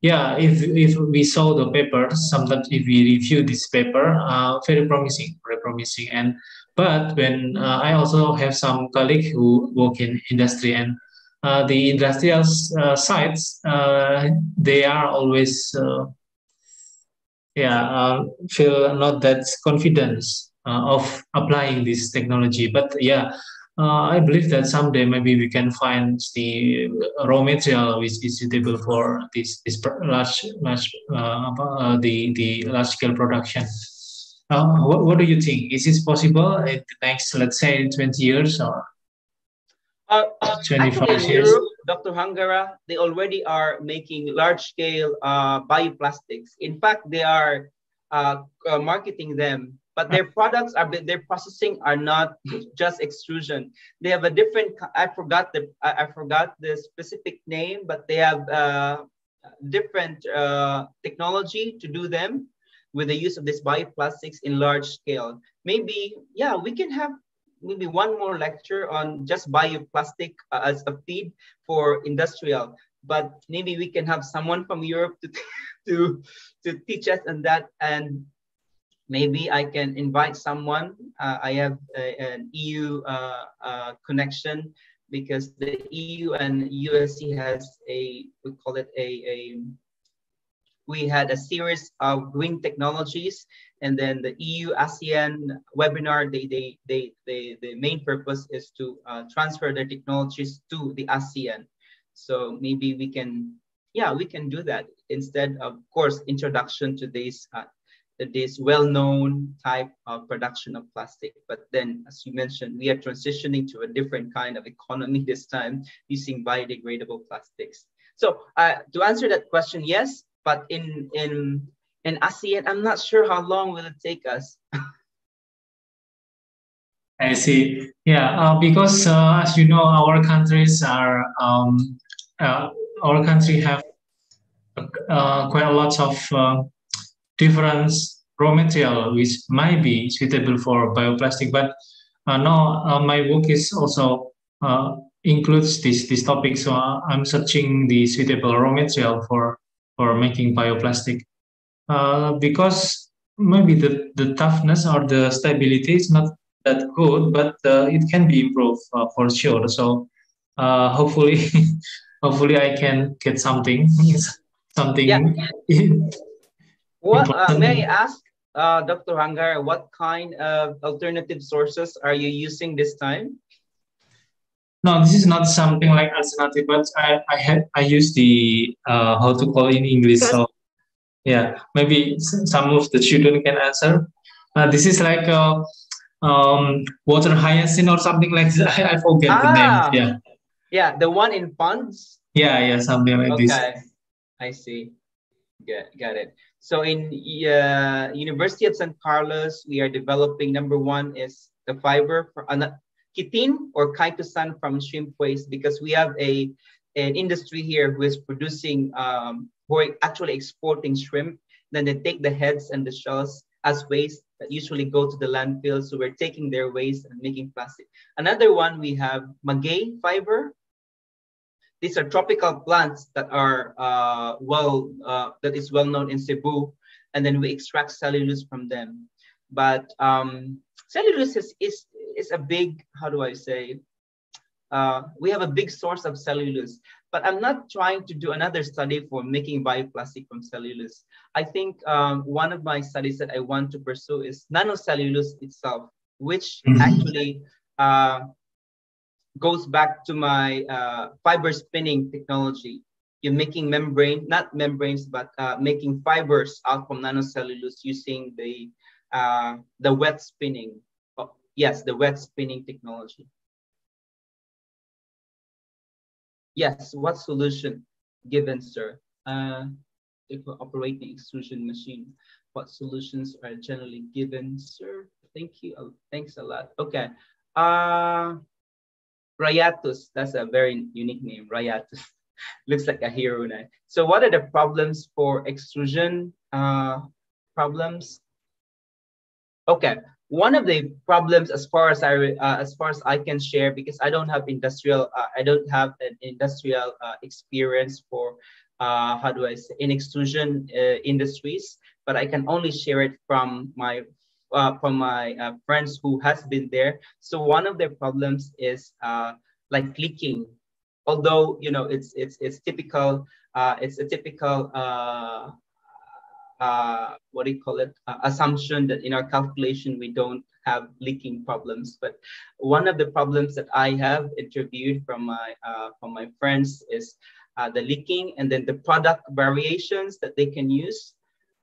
yeah, if, if we saw the paper, sometimes if we review this paper, uh, very promising, very promising. And but when uh, I also have some colleagues who work in industry and uh, the industrial uh, sites, uh, they are always uh, yeah feel not that confidence of applying this technology. But yeah, uh, I believe that someday maybe we can find the raw material which is suitable for this this large large uh, uh, the the large scale production. Uh, what, what do you think? Is this possible in the next, let's say, 20 years or uh, 25 years? Europe, Dr. Hangara, they already are making large scale uh, bioplastics. In fact, they are marketing them but their products are their processing are not just extrusion they have a different i forgot the i, forgot the specific name but they have uh, different uh, technology to do them with the use of this bioplastics in large scale maybe yeah we can have maybe one more lecture on just bioplastic uh, as a feed for industrial but maybe we can have someone from europe to to to teach us on that and maybe I can invite someone. Uh, I have a, an EU uh, uh, connection because the EU and USC has a, we call it a, a we had a series of green technologies, and then the EU ASEAN webinar. They, they, they, they, the main purpose is to uh, transfer their technologies to the ASEAN. So maybe we can, yeah, we can do that instead of course introduction to this uh, this well-known type of production of plastic. But then, as you mentioned, we are transitioning to a different kind of economy this time using biodegradable plastics. So uh, to answer that question, yes, but in in in ASEAN, I'm not sure how long will it take us. I see. Yeah, uh, because uh, as you know, our countries are um, uh, our country have uh, quite a lot of uh, different raw material which might be suitable for bioplastic. But uh, now my work is also includes this this topic, so I'm searching the suitable raw material for for making bioplastic because maybe the, the toughness or the stability is not that good, but uh, it can be improved uh, for sure. So uh, hopefully, hopefully I can get something, something. Yeah. what may I ask, Dr. Hangar, what kind of alternative sources are you using this time? No, this is not something like alternative, but I I had I use the uh, how to call in English. So yeah, maybe some of the children can answer. Uh, this is like a um, water hyacinth or something like that. I, forget ah, the name. Yeah. Yeah, the one in ponds. Yeah, yeah, something like okay. this. Okay, I see. Get got it. So in uh, University of San Carlos, we are developing. Number one is the fiber for uh, chitin or chitosan from shrimp waste because we have a an industry here who is producing um, who are actually exporting shrimp. Then they take the heads and the shells as waste that usually go to the landfill. So we're taking their waste and making plastic. Another one, we have maguey fiber. These are tropical plants that are uh, well, uh, that is well known in Cebu. And then we extract cellulose from them. But um, cellulose is, is, is a big, how do I say, uh, we have a big source of cellulose. But I'm not trying to do another study for making bioplastic from cellulose. I think um, one of my studies that I want to pursue is nanocellulose itself, which mm-hmm. actually uh, goes back to my uh, fiber spinning technology. You're making membrane, not membranes, but uh, making fibers out from nanocellulose using the uh, the wet spinning. Oh, yes, the wet spinning technology. Yes, what solution given, sir? Uh, we're operating extrusion machine, what solutions are generally given, sir? Thank you. Oh, thanks a lot. Okay. Uh, Rayatus, that's a very unique name, Rayatus. Looks like a hero now. So what are the problems for extrusion uh, problems? Okay, one of the problems as far as I uh, as far as I can share because I don't have industrial uh, I don't have an industrial uh, experience for uh, how do I say in extrusion uh, industries, but I can only share it from my uh, from my friends who has been there. So one of their problems is like leaking. Although you know it's it's it's typical it's a typical uh, what do you call it, uh, assumption that in our calculation we don't have leaking problems. But one of the problems that I have interviewed from my uh, from my friends is uh, the leaking, and then the product variations that they can use.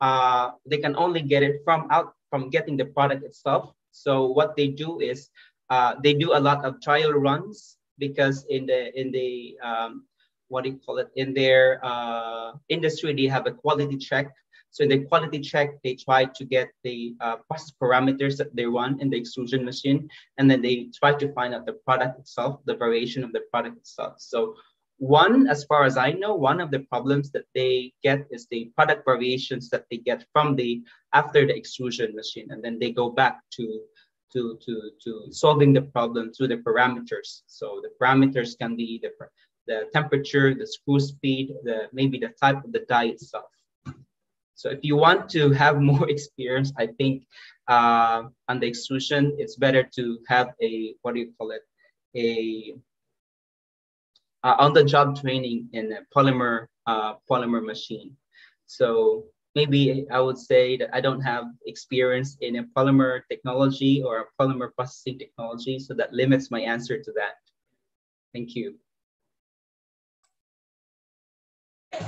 Uh, they can only get it from out from getting the product itself. So what they do is uh, they do a lot of trial runs because in the in the um, what do you call it in their industry they have a quality check so in the quality check, they try to get the uh, process parameters that they want in the extrusion machine, and then they try to find out the product itself, the variation of the product itself. So one, as far as I know, one of the problems that they get is the product variations that they get from the after the extrusion machine, and then they go back to to to to solving the problem through the parameters. So the parameters can be the the temperature, the screw speed, the maybe the type of the die itself. So if you want to have more experience, I think uh, on the extrusion, it's better to have a, what do you call it? A uh, on the job training in a polymer uh, polymer machine. So maybe I would say that I don't have experience in a polymer technology or a polymer processing technology, so that limits my answer to that. Thank you.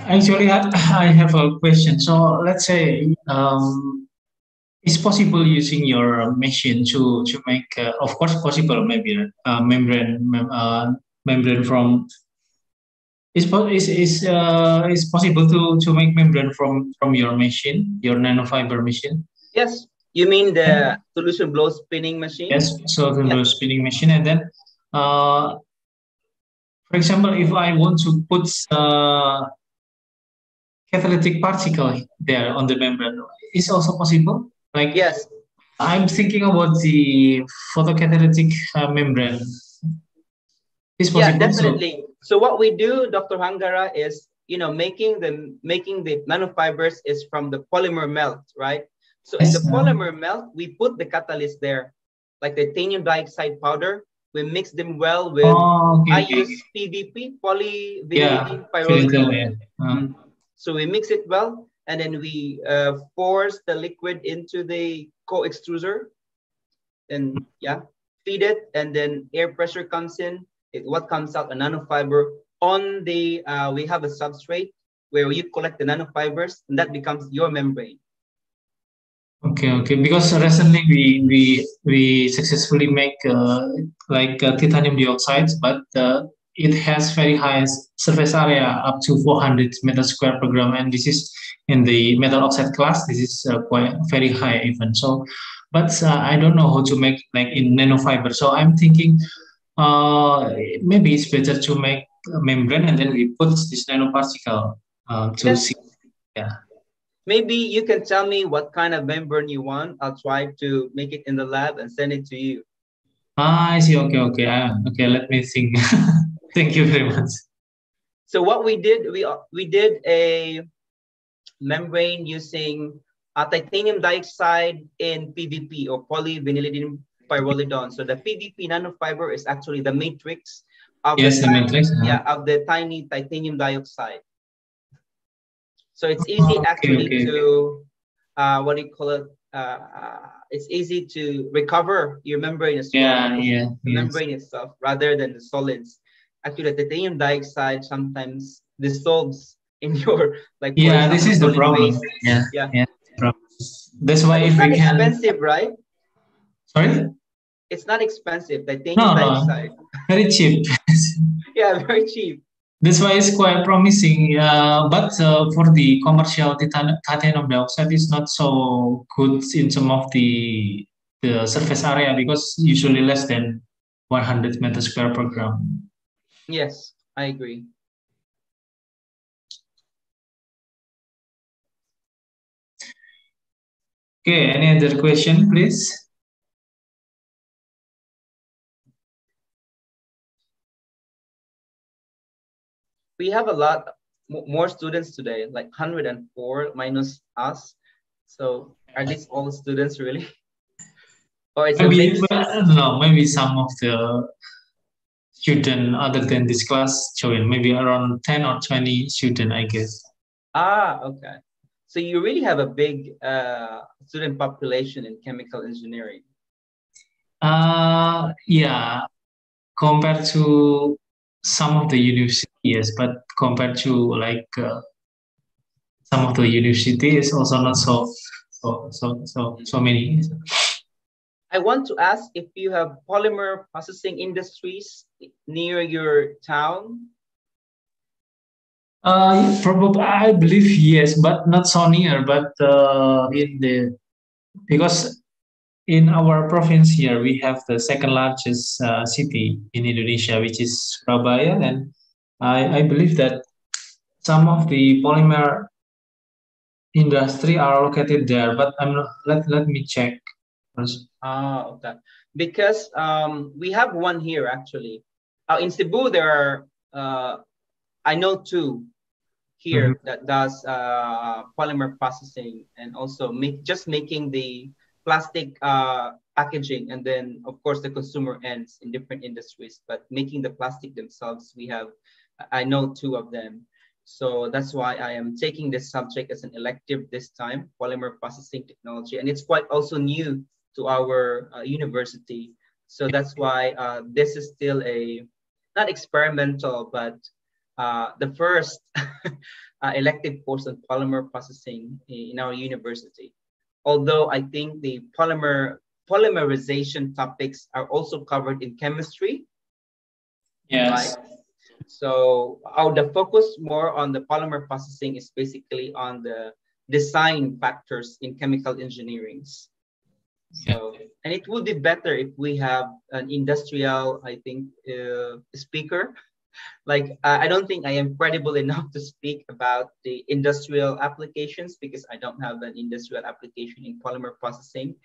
Actually, I have a question. So let's say um, it's possible using your machine to to make, uh, of course, possible maybe uh, membrane uh, membrane from. Is is is uh, is possible to to make membrane from from your machine, your nanofiber machine? Yes, you mean the solution blow spinning machine? Yes, so the yes. spinning machine, and then, uh, for example, if I want to put uh, catalytic particle there on the membrane, is also possible? Like yes, I'm thinking about the photocatalytic uh, membrane. Is possible. yeah, definitely. So what we do, Dr. Hangara, is you know making the making the nanofibers is from the polymer melt, right? So in the polymer melt, we put the catalyst there, like the titanium dioxide powder. We mix them well with. Oh, okay, I okay, use PVP, polyvinylidene Yeah, yeah. Uh, Mm. So we mix it well, and then we uh, force the liquid into the co-extruder, and yeah, feed it, and then air pressure comes in. It, what comes out a nanofiber on the uh, we have a substrate where you collect the nanofibers, and that becomes your membrane. Okay, okay. Because recently we we we successfully make uh, like uh, titanium dioxide, but uh, it has very high surface area up to 400 meter square per gram, and this is in the metal oxide class. This is uh, quite very high even. So, but uh, I don't know how to make like in nanofiber. So I'm thinking uh, maybe it's better to make a membrane and then we put this nanoparticle uh, to see. Yeah. Maybe you can tell me what kind of membrane you want. I'll try to make it in the lab and send it to you. Ah, I see. Okay, okay. Uh, okay, let me think. Thank you very much. So what we did, we we did a membrane using a titanium dioxide in PVP or polyvinylidene pyrrolidone. So the PVP nanofiber is actually the matrix of Yes, the the tiny- matrix. uh-huh. yeah of the tiny titanium dioxide. So it's easy Oh, actually okay. to uh, what do you call it? Uh, uh, it's easy to recover your membrane as well Yeah, yeah. the yes. membrane itself rather than the solids. Actually, the titanium dioxide sometimes dissolves in your like. Yeah, this is the problem. Yeah, Yeah. yeah. That's why It's if not we can. expensive, right? Sorry, It's not expensive. Titanium No, no. dioxide. very cheap. Yeah, very cheap. That's why it's quite promising. Uh, but uh, for the commercial titan- titanium dioxide, it's not so good in some of the the surface area because usually less than 100 meter square per gram. Yes, I agree. Okay, any other question, please? We have a lot more students today, like 104 minus us. So are these all students really? or it's a Maybe mix? well, I don't know. Maybe some of the student other than this class join. Maybe around 10 or 20 student, I guess. Ah, okay. So you really have a big uh, student population in chemical engineering. Uh, yeah, compared to some of the universities, yes, but compared to like uh, some of the universities, also not so so so so so many. I want to ask if you have polymer processing industries near your town. Uh, probably I believe yes, but not so near. But uh, in the because in our province here we have the second largest uh, city in Indonesia, which is Surabaya, and I I believe that some of the polymer industry are located there. But I'm not, let let me check first. Ah, okay. Because um, we have one here actually. Uh, in Cebu, there are, uh, I know two here that does uh, polymer processing and also make just making the plastic uh, packaging and then of course the consumer ends in different industries. But making the plastic themselves, we have, I know two of them. So that's why I am taking this subject as an elective this time, polymer processing technology. And it's quite also new to our uh, university. So that's why uh, this is still a, not experimental, but uh, the first uh, elective course on polymer processing in our university. Although I think the polymer polymerization topics are also covered in chemistry. Yes. Right? So our the focus more on the polymer processing is basically on the design factors in chemical engineering. So, and it would be better if we have an industrial, I think, uh, speaker. Like, uh, I don't think I am credible enough to speak about the industrial applications because I don't have an industrial application in polymer processing.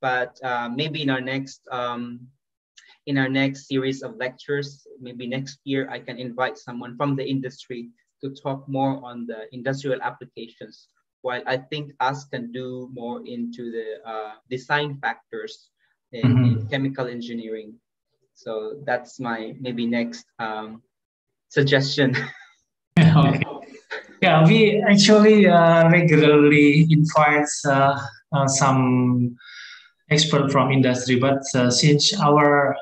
But uh, maybe in our next um, in our next series of lectures, maybe next year, I can invite someone from the industry to talk more on the industrial applications while I think us can do more into the uh, design factors in, mm -hmm. in, chemical engineering. So that's my maybe next um, suggestion. okay. Yeah, we actually uh, regularly invite uh, uh some expert from industry, but uh, since our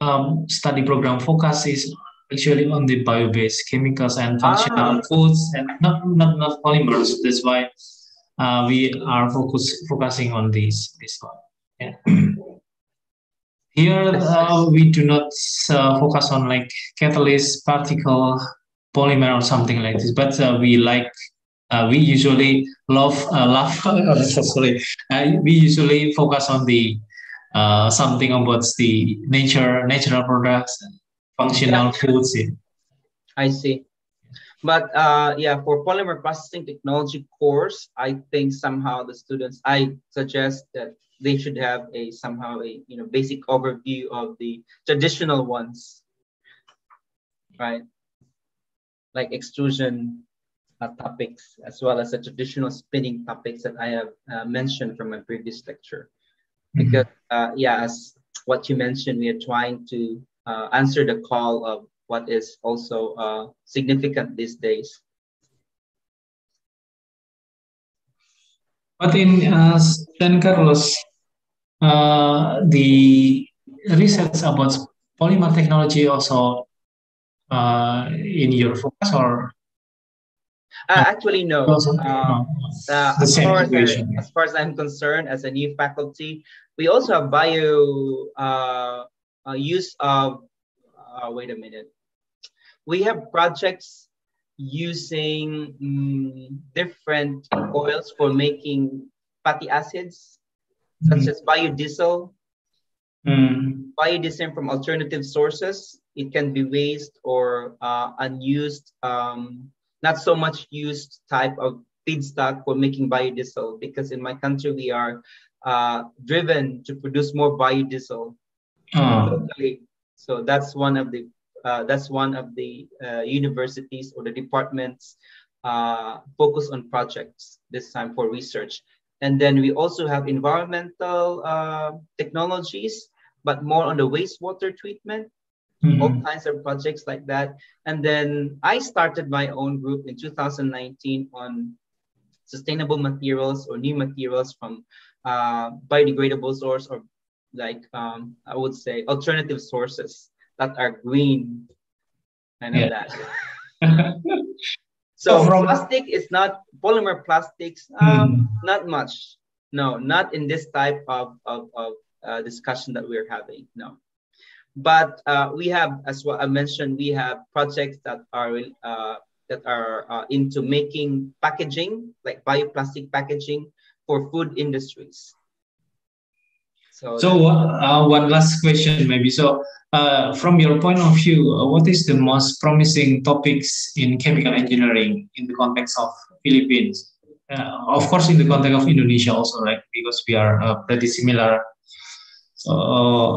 um, study program focus is actually on the bio-based chemicals and functional ah. foods and not, not, not polymers. That's why uh, we are focus, focusing on this, this one. Yeah. Here, uh, we do not uh, focus on like catalyst, particle, polymer or something like this, but uh, we like, uh, we usually love, uh, love, sorry, we usually focus on the something about the nature, natural products, functional foods. I see. But uh, yeah, for polymer processing technology course, I think somehow the students, I suggest that they should have a somehow a you know basic overview of the traditional ones, right? Like extrusion uh, topics as well as the traditional spinning topics that I have uh, mentioned from my previous lecture. Mm-hmm. Because uh, yeah, as what you mentioned, we are trying to uh, answer the call of what is also uh, significant these days. But in uh, San Carlos, uh, the research about polymer technology also uh, in your focus or? Uh, actually, no. Also, uh, as, far as, as, far as, I'm concerned, as a new faculty, we also have bio uh, uh, use of, uh, wait a minute. We have projects using um, different oils for making fatty acids, such mm. as biodiesel, mm. biodiesel from alternative sources. It can be waste or uh, unused, um, not so much used type of feedstock for making biodiesel because in my country we are uh, driven to produce more biodiesel Oh. So that's one of the uh, that's one of the uh, universities or the departments uh, focus on projects this time for research. And then we also have environmental uh, technologies, but more on the wastewater treatment, mm-hmm. all kinds of projects like that. And then I started my own group in 2019 on sustainable materials or new materials from uh, biodegradable source or like um, I would say alternative sources that are green. and yeah. that. so from... plastic is not polymer plastics. Um, mm. Not much. No, not in this type of of, of uh, discussion that we're having. No, but uh, we have, as what I mentioned, we have projects that are uh, that are uh, into making packaging, like bioplastic packaging for food industries. So, so uh, one last question maybe. So uh, from your point of view, uh, what is the most promising topics in chemical engineering in the context of Philippines? Uh, of course, in the context of Indonesia also, right? Because we are uh, pretty similar. So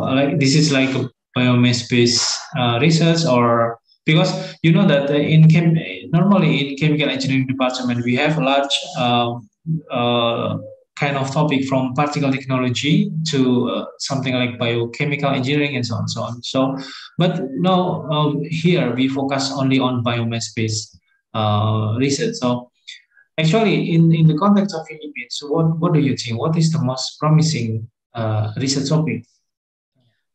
like this is like a biomass-based uh, research or because you know that in chem normally in chemical engineering department we have a large kind of topic from particle technology to uh, something like biochemical engineering and so on and so on. So, but now um, here we focus only on biomass based uh, research. So actually, in, in the context of Philippines, what, what do you think? What is the most promising uh, research topic?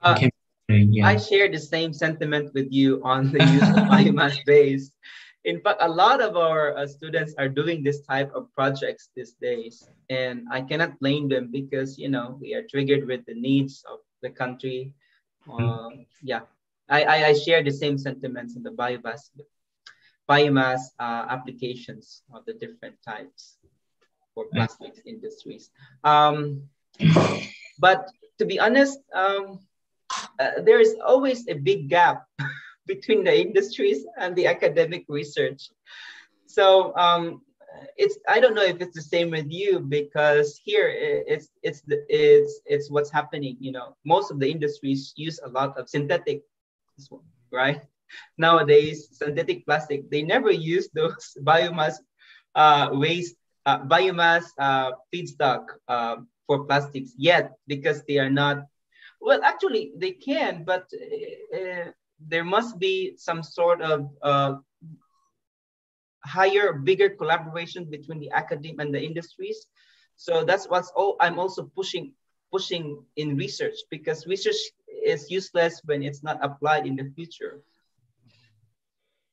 Uh, Okay. Yeah. I share the same sentiment with you on the use of biomass base. In fact, a lot of our uh, students are doing this type of projects these days, and I cannot blame them because you know we are triggered with the needs of the country. Uh, yeah, I, I I share the same sentiments in the biomass biomass uh, applications of the different types for plastics industries. Um, but to be honest, um, uh, there is always a big gap between the industries and the academic research. So um, it's I don't know if it's the same with you because here it's it's the it's it's what's happening. You know, most of the industries use a lot of synthetic, right? Nowadays, synthetic plastic they never use those biomass uh, waste uh, biomass uh, feedstock uh, for plastics yet because they are not well, actually, they can, but uh, there must be some sort of uh, higher, bigger collaboration between the academe and the industries. So that's what's all I'm also pushing pushing in research because research is useless when it's not applied in the future.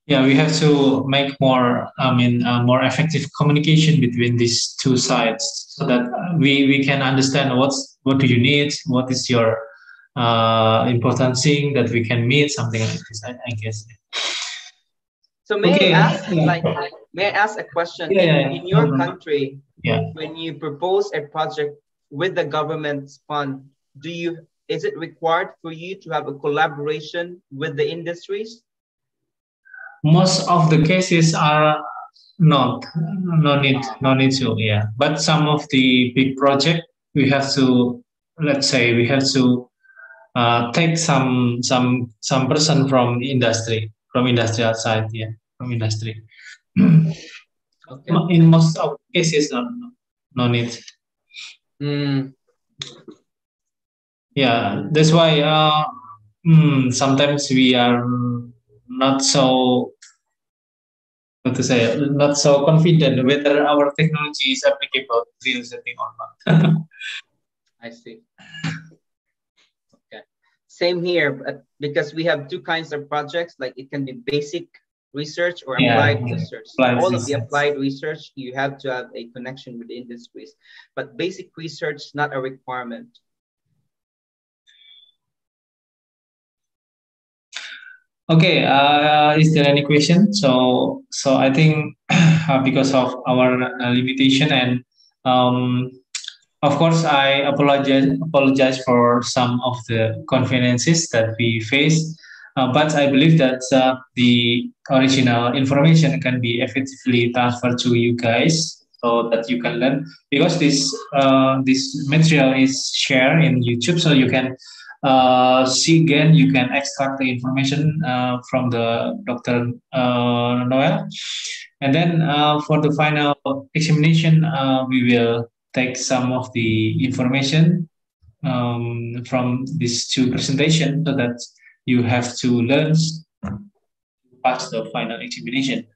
Yeah, we have to make more, I mean, uh, more effective communication between these two sides so that we, we can understand what's, what do you need, what is your uh, important thing that we can meet, something like this, I, I guess. So may Okay. I ask, like, may I ask a question? Yeah, in, yeah. in your country, Yeah. when you propose a project with the government's fund, do you is it required for you to have a collaboration with the industries? Most of the cases are not, no need, no need to, yeah. But some of the big project, we have to, let's say, we have to uh, take some, some, some person from industry, from industry outside, yeah, from industry. Okay. In most of cases, no, no, no need. Mm, Yeah, that's why uh, mm, sometimes we are not so what to say, not so confident whether our technology is applicable to real setting or not. I see. Same here, but because we have two kinds of projects, like it can be basic research or Yeah, applied research. Applied All of the applied research, you have to have a connection with the industries, but basic research is not a requirement. Okay, uh, is there any question? So, so I think uh, because of our uh, limitation and um, of course, I apologize apologize for some of the conveniences that we face, uh, but I believe that uh, the original information can be effectively transferred to you guys so that you can learn because this uh, this material is shared in YouTube, so you can uh, see again, you can extract the information uh, from the Dr. Uh, Noel. And then uh, for the final examination, uh, we will take some of the information um, from these two presentations so that you have to learn to pass the final examination.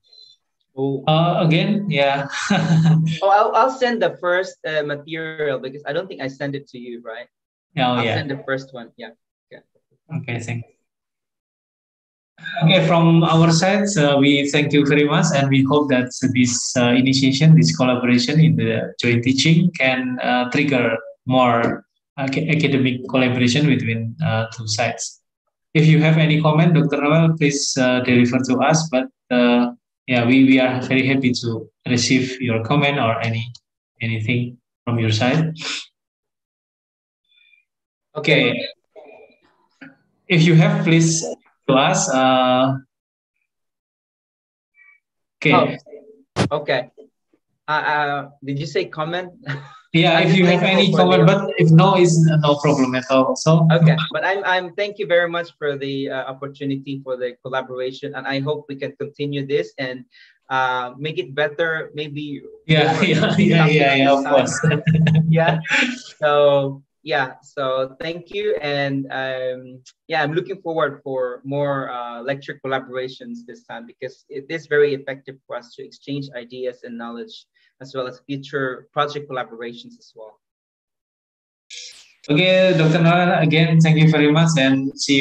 Oh, Uh, again, yeah. oh I'll, I'll send the first uh, material because I don't think I sent it to you, right? oh, I'll yeah. send the first one. Yeah. Okay, thank you. Okay, from our side, uh, we thank you very much, and we hope that this uh, initiation, this collaboration in the joint teaching can uh, trigger more ac- academic collaboration between uh, two sides. If you have any comment, Dr. Noel, please uh, deliver to us. But uh, yeah, we, we are very happy to receive your comment or any anything from your side. Okay. If you have, please to us. Uh, okay. Oh. Okay. Uh, uh, did you say comment? yeah, if you have any comment, but if no, is no problem at all. So okay, but I'm I'm thank you very much for the uh, opportunity for the collaboration, and I hope we can continue this and uh, make it better. Maybe yeah, yeah, yeah, yeah, yeah, of course. yeah. So yeah, so thank you. And um, yeah, I'm looking forward for more uh, lecture collaborations this time because it is very effective for us to exchange ideas and knowledge as well as future project collaborations as well. Okay, Dr. Nolan, again, thank you very much and see you.